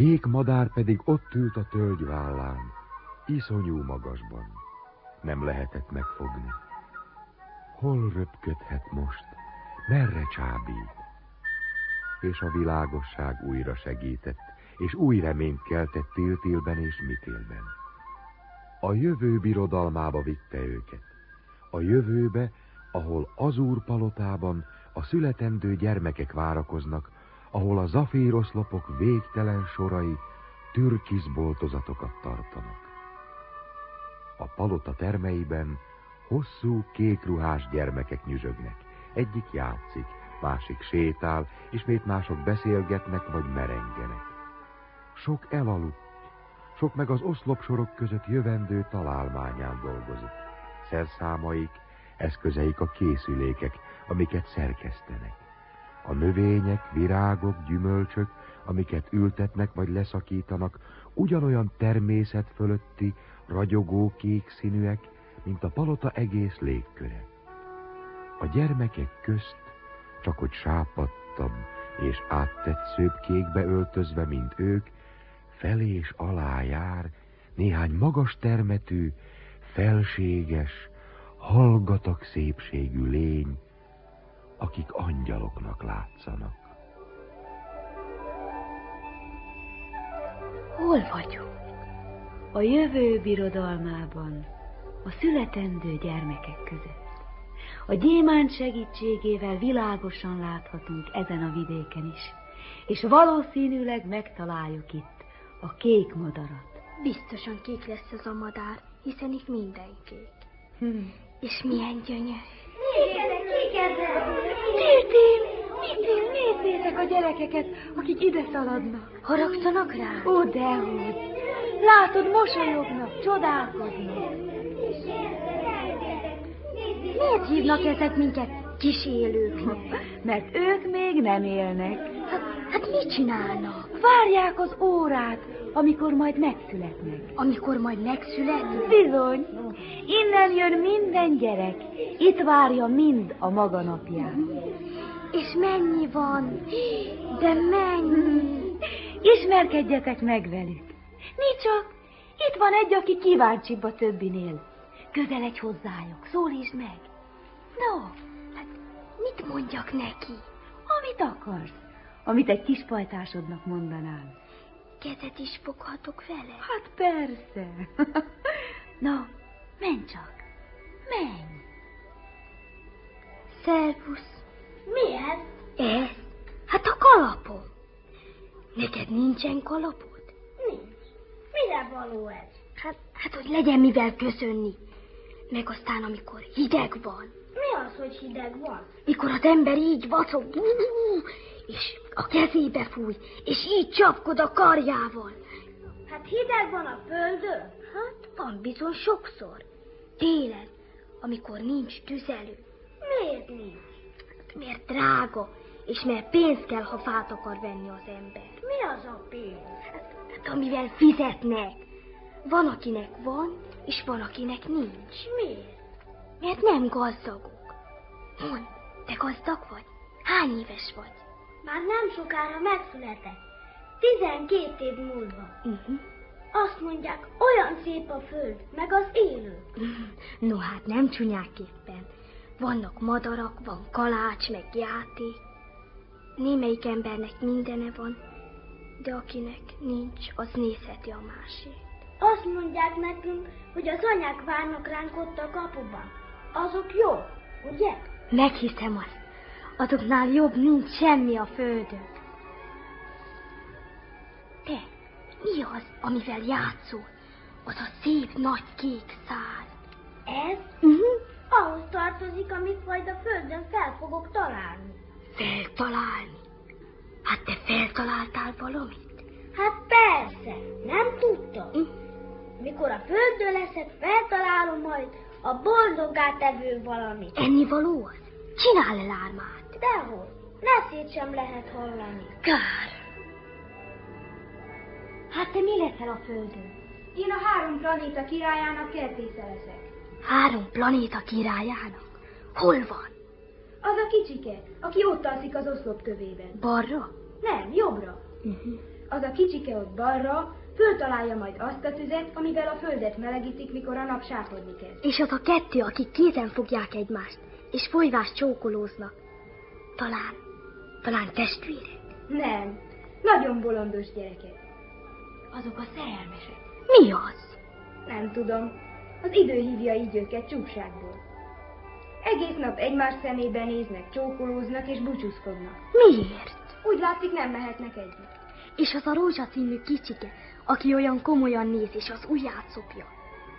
Kék madár pedig ott ült a tölgy vállán, iszonyú magasban. Nem lehetett megfogni. Hol röpködhet most? Merre csábít? És a világosság újra segített, és új reményt keltett Tiltilben és Mitilben. A jövő birodalmába vitte őket. A jövőbe, ahol Azúr palotában a születendő gyermekek várakoznak, ahol a zafíroszlopok végtelen sorai türkisz boltozatokat tartanak. A palota termeiben hosszú kékruhás gyermekek nyüzsögnek. Egyik játszik, másik sétál, ismét mások beszélgetnek vagy merengenek. Sok elaludt, sok meg az oszlopsorok között jövendő találmányán dolgozik. Szerszámaik, eszközeik a készülékek, amiket szerkesztenek. A növények, virágok, gyümölcsök, amiket ültetnek vagy leszakítanak, ugyanolyan természet fölötti, ragyogó kék színűek, mint a palota egész légköre. A gyermekek közt, csak hogy sápadtabb és áttetszőbb kékbe öltözve, mint ők, felé és alá jár néhány magas termetű, felséges, hallgatak szépségű lény, akik angyaloknak látszanak. Hol vagyunk? A jövő birodalmában, a születendő gyermekek között. A gyémánt segítségével világosan láthatunk ezen a vidéken is, és valószínűleg megtaláljuk itt a kék madarat. Biztosan kék lesz ez a madár, hiszen itt minden kék. Hm. És milyen gyönyörű. Tiltil, Tiltil, nézzétek a gyerekeket, akik ide szaladnak. Haragszanak rá? Ó, dehogy. Látod, mosolyognak, csodálkoznak. Miért hívnak ezek minket kis élők Mert ők még nem élnek. Hát, hát mit csinálnak? Várják az órát, amikor majd megszületnek. Amikor majd megszületnek? Bizony. Innen jön minden gyerek. Itt várja mind a maga napját. És mennyi van? De mennyi? Ismerkedjetek meg velük. Mi csak? Itt van egy, aki kíváncsibb a többinél. Közeledj hozzájuk, szólítsd meg. No, hát mit mondjak neki? Amit akarsz. Amit egy kis pajtásodnak mondanál. Kezet is foghatok vele? Hát persze. Na, menj csak. Menj. Szervusz. Mi ez? Ez? Hát a kalapom. Neked nincsen kalapod? Nincs. Mire való ez? Hát, hát, hogy legyen mivel köszönni. Meg aztán, amikor hideg van. Mi az, hogy hideg van? Mikor az ember így vacog, és a kezébe fúj, és így csapkod a karjával. Hát hideg van a földön? Hát van bizony sokszor. Télen, amikor nincs tüzelő. Miért nincs? Hát, mert drága, és mert pénzt kell, ha fát akar venni az ember. Mi az a pénz? Hát, hát amivel fizetnek. Van, akinek van, és van, akinek nincs. Miért? Mert nem gazdagok. Mondd, te gazdag vagy? Hány éves vagy? Már nem sokára megszületett. Tizenkét év múlva. Uh-huh. Azt mondják, olyan szép a föld, meg az élő. No hát nem csúnyáképpen. Vannak madarak, van kalács, meg játék. Némelyik embernek mindene van, de akinek nincs, az nézheti a másét. Azt mondják nekünk, hogy az anyák várnak ránk ott a kapuban. Azok jó, ugye? Meghiszem azt. Azoknál jobb nincs semmi a földön. Te, mi az, amivel játszol? Az a szép nagy kék szál. Ez? Uh-huh. Ahhoz tartozik, amit majd a földön fel fogok találni. Feltalálni? Hát te feltaláltál valamit? Hát persze, nem tudtam. Uh. Mikor a földön leszek, feltalálom majd a boldoggá tevő valamit. Enni való az? Csinál le lármát. Dehogy, leszét sem lehet hallani. Kár. Hát te mi leszel a földön? Én a három planéta királyának kertésze leszek. Három planéta királyának? Hol van? Az a kicsike, aki ott alszik az oszlop kövében. Balra? Nem, jobbra. Uh-huh. Az a kicsike ott balra, föltalálja majd azt a tüzet, amivel a földet melegítik, mikor a nap sápadni kezd. És az a kettő, akik kézen fogják egymást, és folyvás csókolóznak. Talán, talán testvérek? Nem, nagyon bolondos gyerekek. Azok a szerelmesek. Mi az? Nem tudom. Az idő hívja így őket csúkságból. Egész nap egymás szemébe néznek, csókolóznak és búcsúzkodnak. Miért? Úgy látszik, nem mehetnek együtt. És az a rózsaszínű kicsike, aki olyan komolyan néz és az ujját szopja,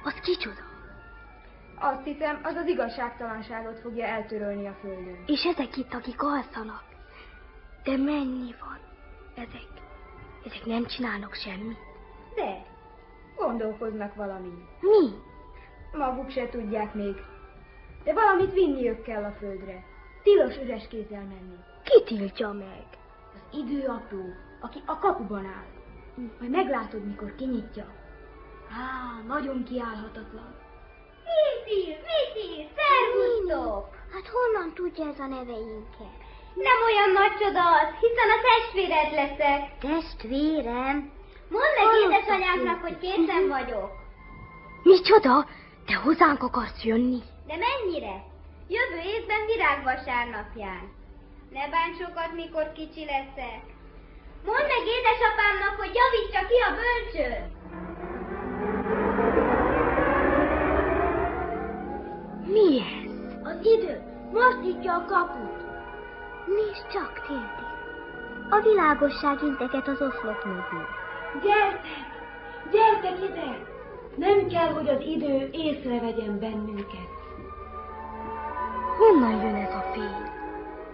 az kicsoda? Azt hiszem, az az igazságtalanságot fogja eltörölni a földön. És ezek itt, akik alszanak. De mennyi van? Ezek, ezek nem csinálnak semmit? De, gondolkoznak valamin. Mi? Maguk se tudják még. De valamit vinniük kell a földre. Tilos üres kézzel menni. Ki tiltja meg? Az időapó, aki a kapuban áll. Majd meglátod, mikor kinyitja. Á, nagyon kiállhatatlan. Vitil, Vitil, szervusztok! Hát honnan tudja ez a neveinket? Nem olyan nagy csoda az, hiszen a testvéred leszek. Testvérem? Mondd meg édesanyámnak, hogy készen vagyok. Micsoda? Te hozzánk akarsz jönni? De mennyire? Jövő évben virágvasárnapján. Ne bánts sokat, mikor kicsi leszek. Mondd meg édesapámnak, hogy javítsa ki a bölcsőt. Mi ez? Az idő. Most nyitja a kaput. Nézd csak, Tilti. A világosság inteket az oszlop mögül. Gyertek! Gyertek ide! Nem kell, hogy az idő észrevegyen bennünket. Honnan jön ez a fény?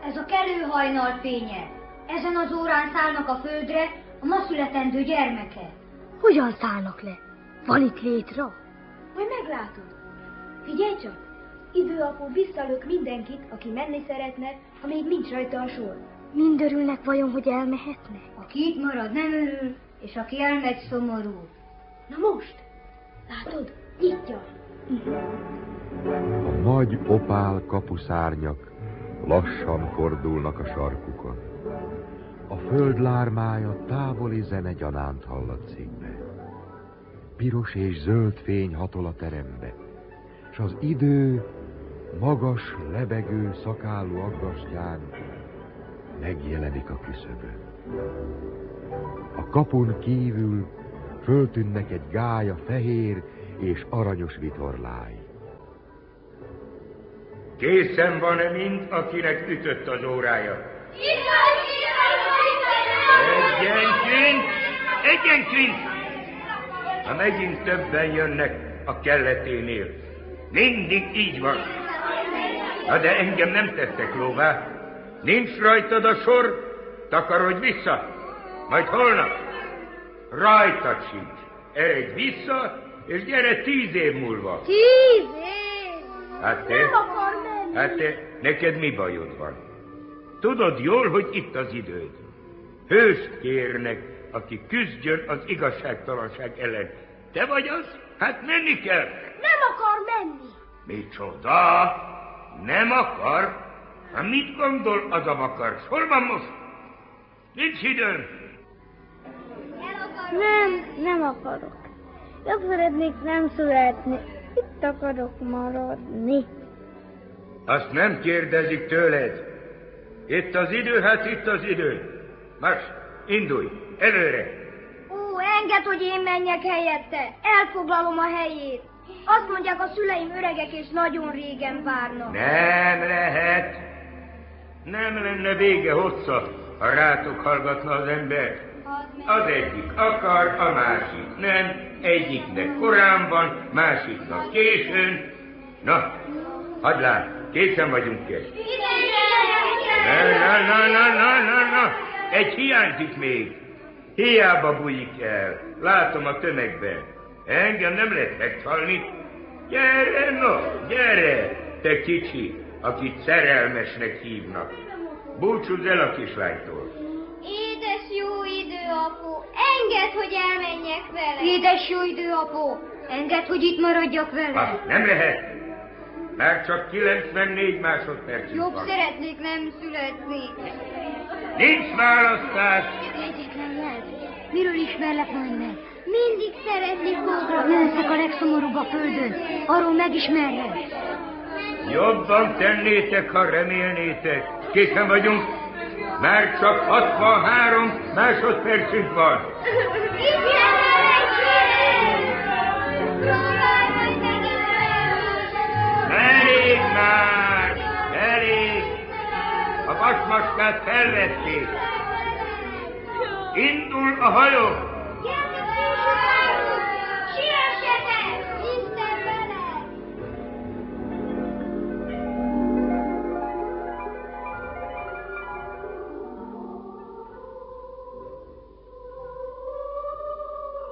Ez a kelő hajnal fénye. Ezen az órán szállnak a földre a ma születendő gyermekek. Hogyan szállnak le? Van itt létra? Majd meglátod. Figyelj csak! Időapó visszalök mindenkit, aki menni szeretne, ha még nincs rajta a sor. Mind örülnek vajon, hogy elmehetnek? Aki itt marad, nem örül, és aki elmegy, szomorú. Na most, látod, nyitja. A nagy opál kapuszárnyak lassan fordulnak a sarkukon. A föld lármája távoli zene gyanánt hallatszik be. Piros és zöld fény hatol a terembe, és az idő magas, lebegő, szakálú aggastyán megjelenik a küszöbön. A kapun kívül föltűnnek egy gája fehér és aranyos vitorlái. Készen van-e mind, akinek ütött az órája? Egyenként, egyenként! Ha megint többen jönnek a kelleténél. Mindig így van. Na de engem nem tettek lóvá. Nincs rajtad a sor, takarodj vissza. Majd holnap. Rajtad sincs. Eredj vissza, és gyere tíz év múlva. Tíz év? Hát te? Nem akar menni. Hát te, neked mi bajod van? Tudod jól, hogy itt az időd. Hőst kérnek, aki küzdjön az igazságtalanság ellen. Te vagy az? Hát menni kell. Nem akar menni. Micsoda? Nem akar? Hát mit gondol az a vakars? Hol van most? Nincs időm. Nem, nem akarok. Jobb szeretnék nem születni. Itt akarok maradni. Azt nem kérdezik tőled. Itt az idő, hát itt az idő. Más, indulj, előre. Ó, enged, hogy én menjek helyette. Elfoglalom a helyét. Azt mondják, a szüleim öregek és nagyon régen várnak. Nem lehet. Nem lenne vége hossza, ha rátok hallgatna az ember. Az egyik akar, a másik nem. Egyiknek korán van, másiknak későn. Na, hadd lát, készen vagyunk el. Na, na, na, na, na, na, na. Egy hiányzik még. Hiába bújik el. Látom a tömegben. Engem nem lehet megcsalni. Gyere, no, gyere, te kicsi, akit szerelmesnek hívnak. Búcsúzz el a kislánytól. Édes jó idő, apu, engedd, hogy elmenjek vele. Édes jó idő, apó, engedd, hogy itt maradjak vele. Ah, nem lehet. Már csak 94 másodperc Jobb van. szeretnék nem születni. Nincs választás. Egyetlen jel. Miről ismerlek majd meg? Mindig szeretnék magra. Nem leszek a legszomorúbb a földön. Arról megismerlek. Jobban tennétek, ha remélnétek. Készen vagyunk. Már csak 63 másodpercünk van. Elég már! Elég! A vasmaskát felvették. Indul a hajó! Siessetek! Isten vele!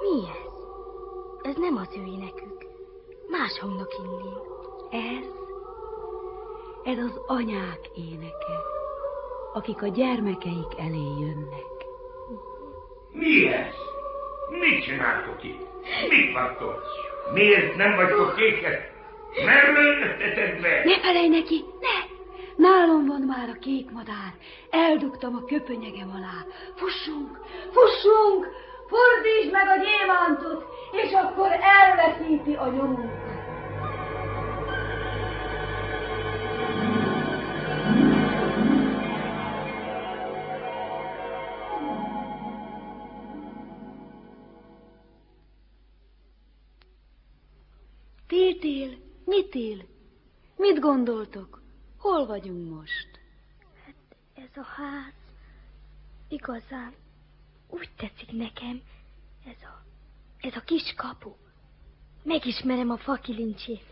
Mi ez? Ez nem az ő énekük. Más hangnak inni. Ez, ez az anyák éneke, akik a gyermekeik elé jönnek. Mi ez? Mit csináltok itt? Mit vagytok? Miért nem vagytok kékek? Merültetek be? Ne felej neki, ne! Nálom van már a kék madár. Eldugtam a köpönyegem alá. Fussunk, fussunk! Fordítsd meg a gyémántot, és akkor elveszíti a nyomunkat. Nyitil. Mit gondoltok? Hol vagyunk most? Ez a ház igazán úgy tetszik nekem. Ez a, ez a kis kapu. Megismerem a fakilincsét.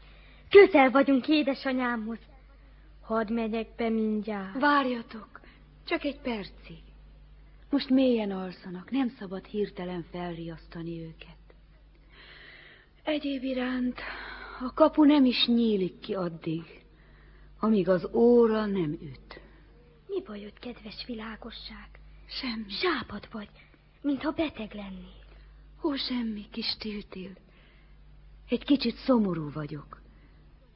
Közel vagyunk édesanyámhoz. Hadd megyek be mindjárt. Várjatok, csak egy percig. Most mélyen alszanak, nem szabad hirtelen felriasztani őket. Egyéb iránt a kapu nem is nyílik ki addig, amíg az óra nem üt. Mi bajod, kedves világosság? Semmi. Sápad vagy, mintha beteg lennél. Ó, semmi, kis Tiltil. Egy kicsit szomorú vagyok,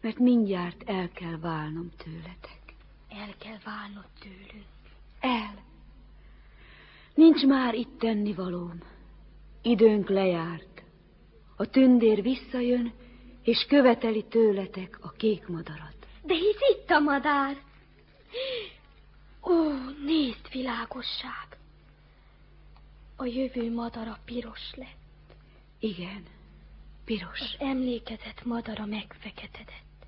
mert mindjárt el kell válnom tőletek. El kell válnod tőlünk. El. Nincs már itt tennivalóm. Időnk lejárt. A tündér visszajön, és követeli tőletek a kék madarat. De hisz itt a madár. Ó, nézd, világosság. A jövő madara piros lett. Igen, piros. Az emlékezett madara megfeketedett.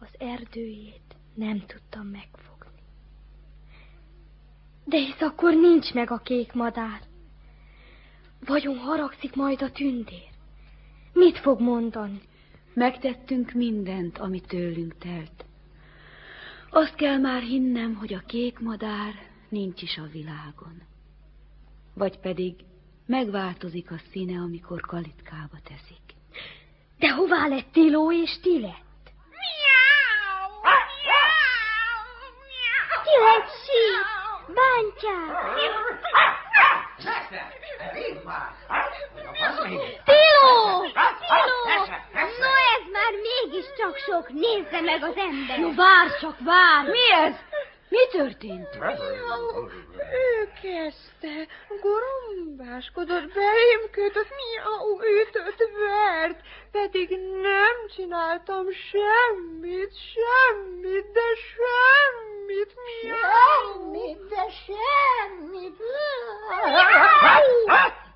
Az erdőjét nem tudtam megfogni. De hisz akkor nincs meg a kék madár. Vajon haragszik majd a tündér? Mit fog mondani? Megtettünk mindent, ami tőlünk telt. Azt kell már hinnem, hogy a kék madár nincs is a világon. Vagy pedig megváltozik a színe, amikor kalitkába teszik. De hová lett Tiló és Tile? Tilet sír, bántják. Tiló! Tiló! No ez már mégiscsak sok, nézze meg az ember. No vár csak, vár! Mi ez? Mi történt? Ő kezdte, gorombáskodott, belém kötött, miau ütött, vert, pedig nem csináltam semmit, semmit, de semmit, miau. Semmit, de semmit.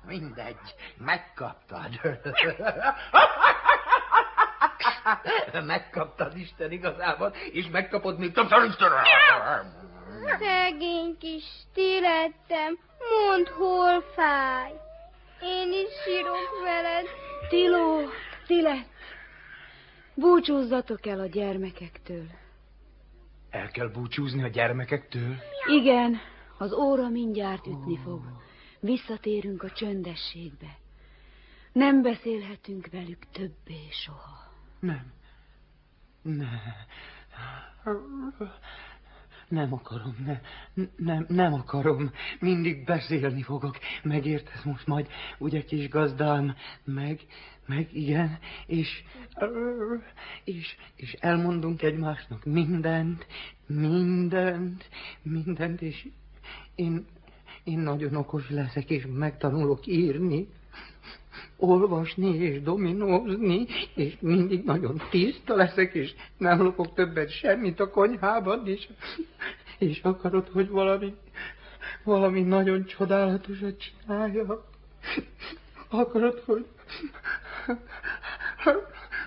Mindegy, megkaptad. Megkaptad Isten igazából, és megkapod még többször Isten. Szegény kis tilettem, mondd, hol fáj. Én is sírok veled. Tiló, Tile, búcsúzzatok el a gyermekektől. El kell búcsúzni a gyermekektől? Igen, az óra mindjárt ütni fog. Visszatérünk a csöndességbe. Nem beszélhetünk velük többé soha. Nem. Ne. Nem akarom, ne, nem, nem akarom. Mindig beszélni fogok. Megértesz most majd, ugye kis gazdám? Meg, meg igen, és, és, és elmondunk egymásnak mindent, mindent, mindent, és én, én nagyon okos leszek, és megtanulok írni olvasni és dominózni, és mindig nagyon tiszta leszek, és nem lopok többet semmit a konyhában, és, és akarod, hogy valami, valami nagyon csodálatosat csinálja. Akarod, hogy...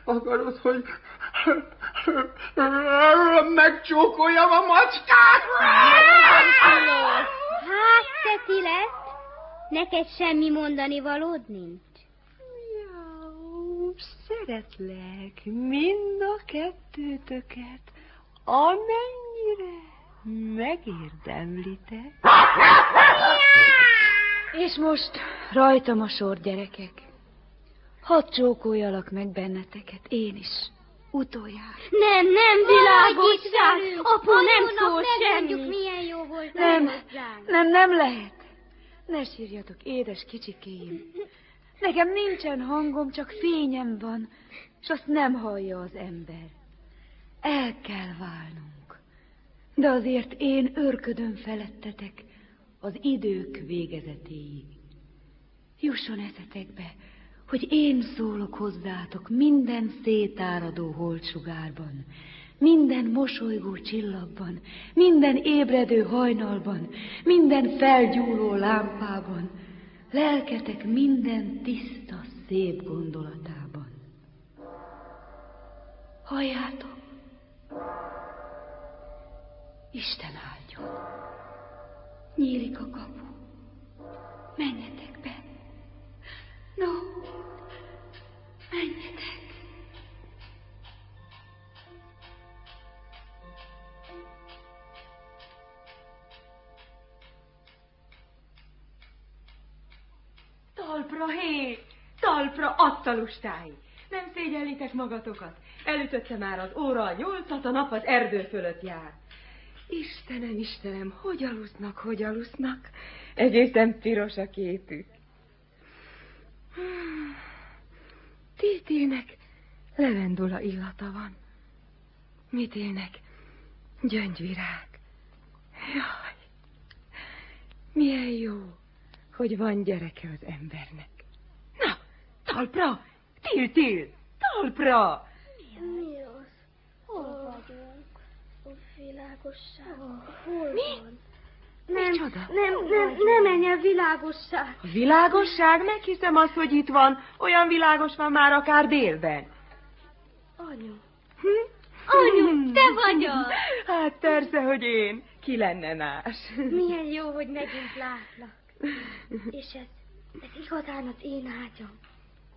Akarod, hogy... Megcsókoljam a macskát! Hát, te Tilet, neked semmi mondani valód nincs? Szeretlek mind a kettőtöket, amennyire megérdemlitek. És most rajtam a sor, gyerekek. Hadd csókoljalak meg benneteket, én is. Utoljára. Nem, nem, világosság! Apu nem szól semmit. milyen jó volt nem, nem, nem lehet. Ne sírjatok, édes kicsikéim. Nekem nincsen hangom, csak fényem van, és azt nem hallja az ember. El kell válnunk. De azért én örködöm felettetek az idők végezetéig. Jusson eszetekbe, hogy én szólok hozzátok minden szétáradó holtsugárban, minden mosolygó csillagban, minden ébredő hajnalban, minden felgyúló lámpában, lelketek minden tiszta, szép gondolatában. Halljátok? Isten áldjon. Nyílik a kapu. Menjetek be. No, menjetek. Talpra, hé! Talpra, adta lustáig! Nem szégyellitek magatokat. Elütötte már az óra a nyolcat, a nap az erdő fölött jár. Istenem, Istenem, hogy alusznak, hogy alusznak? Egészen piros a képük. Tétének levendula illata van. Mit élnek? Gyöngyvirág. Jaj, milyen jó, hogy van gyereke az embernek. Na, talpra! Til, til! Talpra! Mi az? Hol vagyunk? A világosság. Hol Mi? van? Nem, Micsoda? nem, nem, nem menj el világosság. A világosság? Meghiszem azt, hogy itt van. Olyan világos van már akár délben. Anyu. Hm? Anyu, te vagy az! Hát persze, hogy én. Ki lenne más? Milyen jó, hogy megint látlak. És ez, ez igazán az én ágyam.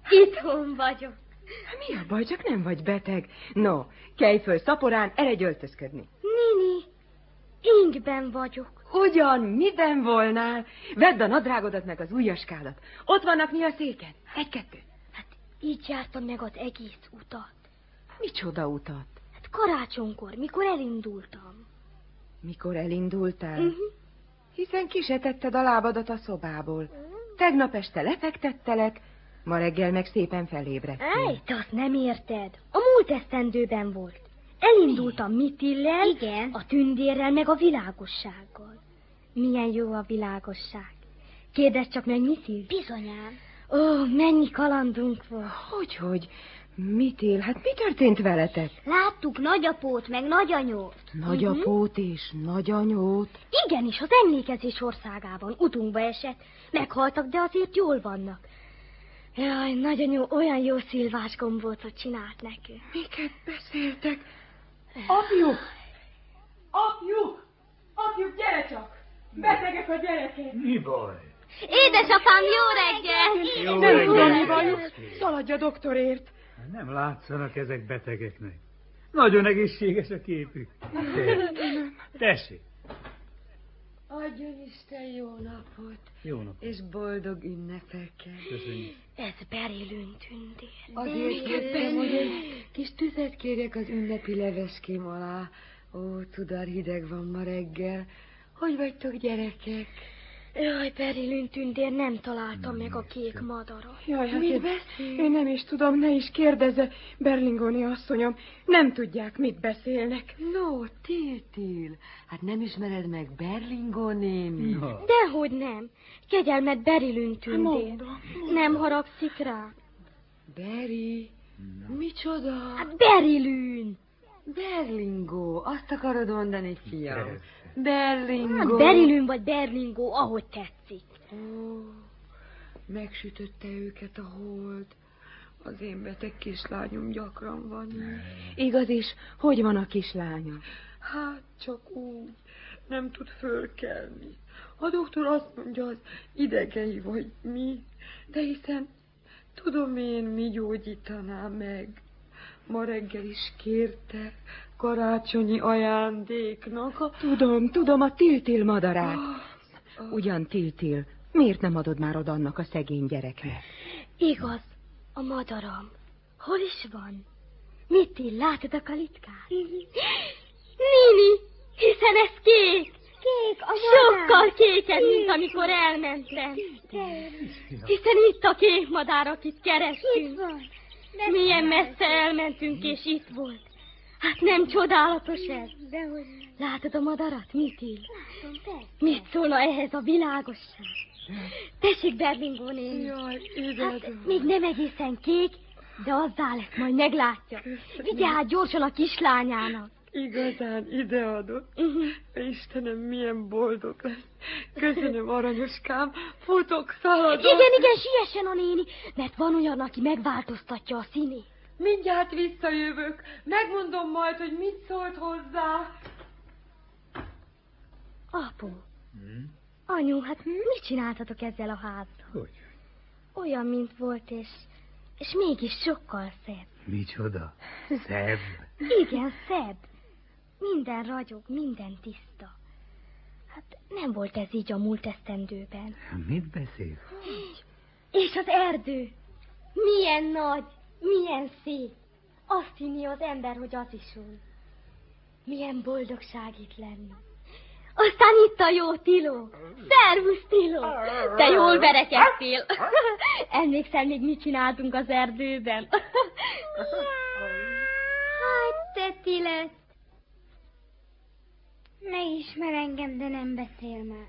Itthon vagyok. Mi a baj, csak nem vagy beteg? No, kelj föl szaporán, eredj öltözködni. Nini, ingben vagyok. Ugyan, miben volnál? Vedd a nadrágodat meg az ujjaskádat. Ott vannak mi a széken? Egy-kettő. Így jártam meg az egész utat. Micsoda utat? Hát karácsonykor, mikor elindultam. Mikor elindultál? Uh-huh. Hiszen kisetetted a lábadat a szobából. Tegnap este lefektettelek, ma reggel meg szépen felébredtél. Ej, te azt nem érted. A múlt esztendőben volt. Elindultam Mitillel, Igen. a tündérrel, meg a világossággal. Milyen jó a világosság. Kérdezd csak meg, Mitil. Bizonyám. Ó, mennyi kalandunk volt. Hogy-hogy? Mit él? Hát mi történt veletek? Láttuk nagyapót, meg nagyanyót. Nagyapót és nagyanyót. Igenis, az emlékezés országában utunkba esett. Meghaltak, de azért jól vannak. Jaj, nagyanyó olyan jó szilvás gombócot csinált nekünk. Miket beszéltek? Apjuk! Apjuk! Apjuk, gyere csak! Betegek a gyerekek! Mi baj? Édesapám, jó reggel! Jó Nem reggelt. tudom, mi bajuk. Szaladj a doktorért. Nem látszanak ezek betegeknek. Nagyon egészséges a képük. Tessék. Adjon Isten jó napot, Jó napot. és boldog ünnepeket. Köszönjük. Ez Berilőn tündér. Azért jöttem, hogy egy kis tüzet kérjek az ünnepi leveském alá. Ó, tudar, hideg van ma reggel. Hogy vagytok, gyerekek? Jaj, Berilőn tündér, nem találtam meg a kék madarat. Jaj, hát Mit én, beszél? én nem is tudom, ne is kérdezze, Berlingoni asszonyom. Nem tudják, mit beszélnek. No, Tiltil, hát nem ismered meg Berlingó néni? Na, Dehogy nem. Kegyelmet Berilőn tündér. Mondom. Nem haragszik rá. Beri, micsoda? Hát Berilőn. Berlingó, azt akarod mondani, fiam? Berlingó. Hát Berilőn vagy Berlingó, ahogy tetszik. Ó, megsütötte őket a hold. Az én beteg kislányom gyakran van így. Igaz is, hogy van a kislánya? Hát csak úgy, nem tud fölkelni. A doktor azt mondja, az idegei vagy mi, de hiszen tudom én, mi gyógyítaná meg. Ma reggel is kérte karácsonyi ajándéknak a... Tudom, tudom, a tiltil madarát. Ugyan tiltil, miért nem adod már oda annak a szegény gyereknek? Igaz, a madaram. Hol is van? Mit látod a kalitkát? Nini, hiszen ez kék. Kék, a Sokkal kékebb, mint amikor elmentem. Hiszen itt a kék madár, akit kerestünk. Milyen messze elmentünk, és itt volt. Hát nem csodálatos ez? Látod a madarat, mit ír? Mit szólna ehhez a világosság? Tessék, Berlingó néni. Jaj, Hát, még nem egészen kék, de azzá lesz, majd meglátja. Vigye hát gyorsan a kislányának. Igazán ideadott. Uh-huh. Istenem, milyen boldog lesz. Köszönöm, aranyoskám. Futok, szaladok. Igen, igen, siessen a néni, mert van olyan, aki megváltoztatja a színét. Mindjárt visszajövök. Megmondom majd, hogy mit szólt hozzá. Apu, Hm? anyu, hát mit csináltatok ezzel a házzal? Hogy? Olyan, mint volt, és, és mégis sokkal szebb. Micsoda? Szebb. Igen, szebb. Minden ragyog, minden tiszta. Hát nem volt ez így a múlt esztendőben. Mit beszél? És az erdő. Milyen nagy. Milyen szép. Azt hinni az ember, hogy az is úgy. Milyen boldogság itt lenni. Aztán itt a jó Tiló. Szervusz, Tiló. Te jól verekedtél. Emlékszel még mit csináltunk az erdőben? Hát, te Tilet. Megismer engem, de nem beszél már.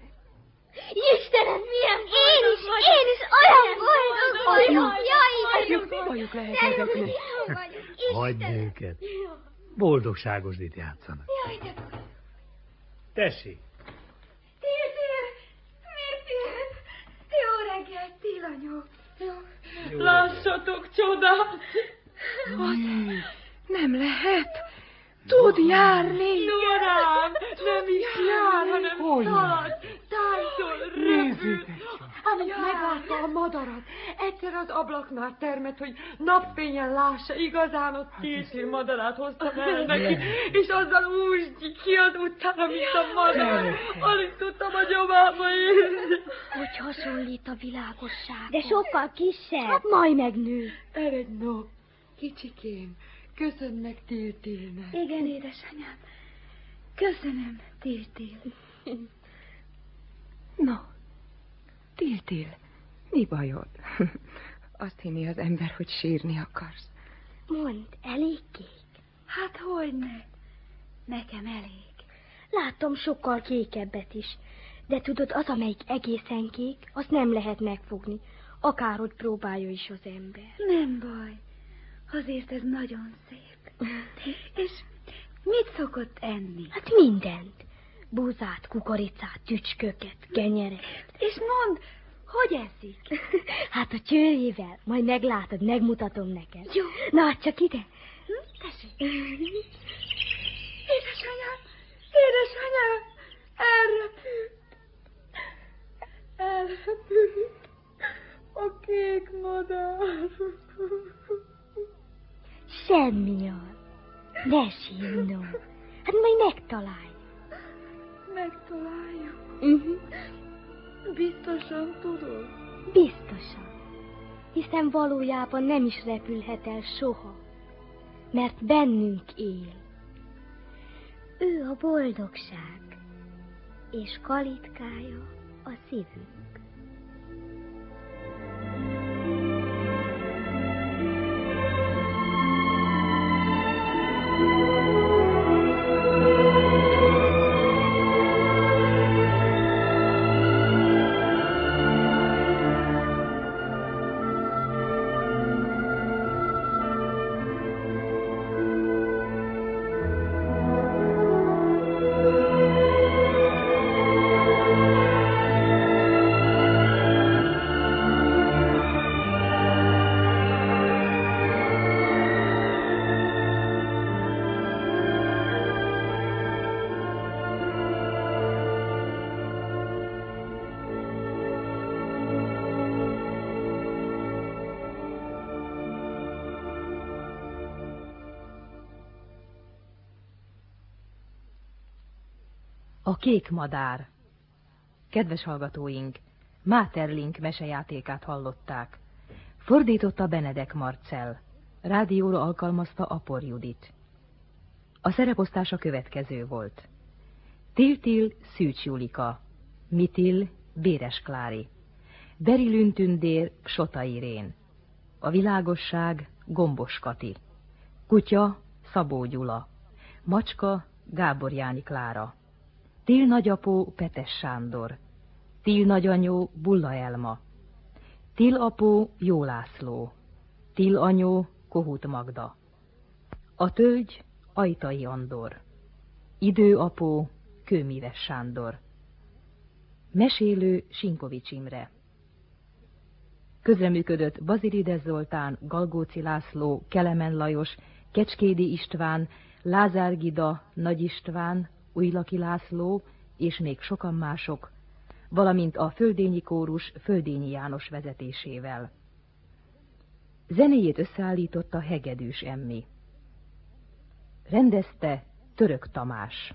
Istenem, milyen Én is, én is olyan boldog vagyok. Jaj, Bajuk, bajuk lehet ezeknek. Hagyd őket. Boldogságosdit játszanak. Jaj, de Tessék, Tél, tél, miért tél? Jó reggelt, Tillanyó. Lássatok csodát! Az nem lehet. Tud járni. Norán, nem is jár, hanem szalad, táncol, röpül. Amint meglátta a madarat, egyszer az ablaknál termett, hogy napfényen lássa, igazán ott tiltil madarát hoztam el neki, és azzal úgy ki az utcára, mint a madár. Alig tudtam a gyomába érni. Hogy hasonlít a világosság. De sokkal kisebb. Hát majd megnő. Eredj, no, kicsikém, köszönj meg Tiltilnek. Igen, édesanyám. Köszönöm, Tiltil. No, Tiltil, mi bajod? Azt hinni az ember, hogy sírni akarsz. Mondd, elég kék. Hát hogyne? Nekem elég. Látom sokkal kékebbet is. De tudod, az, amelyik egészen kék, azt nem lehet megfogni. Akárhogy próbálja is az ember. Nem baj. Azért ez nagyon szép. És mit szokott enni? Hát mindent. Búzát, kukoricát, tücsköket, kenyeret. És mondd, hogy eszik? Hát a csőjével, majd meglátod, megmutatom neked. Jó. Na, hát csak ide. Hm? Tessék. Édesanyám, édesanyám, elrepült. Elrepült. A kék madár. Semmi az. Ne sírj, no. Hát majd megtalálj. Megtaláljuk. Uh-huh. Biztosan tudod? Biztosan. Hiszen valójában nem is repülhet el soha. Mert bennünk él. Ő a boldogság. És kalitkája a szívünk. Kék madár. Kedves hallgatóink, Máterlink mesejátékát hallották. Fordította Benedek Marcel. Rádióra alkalmazta Apor Judit. A szereposztása következő volt. Tiltil Szűcs Julika, Mitil Béres Klári, Berilün Tündér Sota Irén, A világosság Gombos Kati, Kutya Szabó Gyula, Macska Gábor Jáni Klára, Til nagyapó Petes Sándor, Til nagyanyó Bulla Elma, Til apó Jó László, Til anyó Kohut Magda, a tölgy Ajtai Andor, időapó Kőmíves Sándor, mesélő Sinkovics Imre. Közreműködött Bazilides Zoltán, Galgóci László, Kelemen Lajos, Kecskédi István, Lázár Gida, Nagy István, Újlaki László és még sokan mások, valamint a Földényi Kórus Földényi János vezetésével. Zenéjét összeállította Hegedűs Emmi. Rendezte Török Tamás.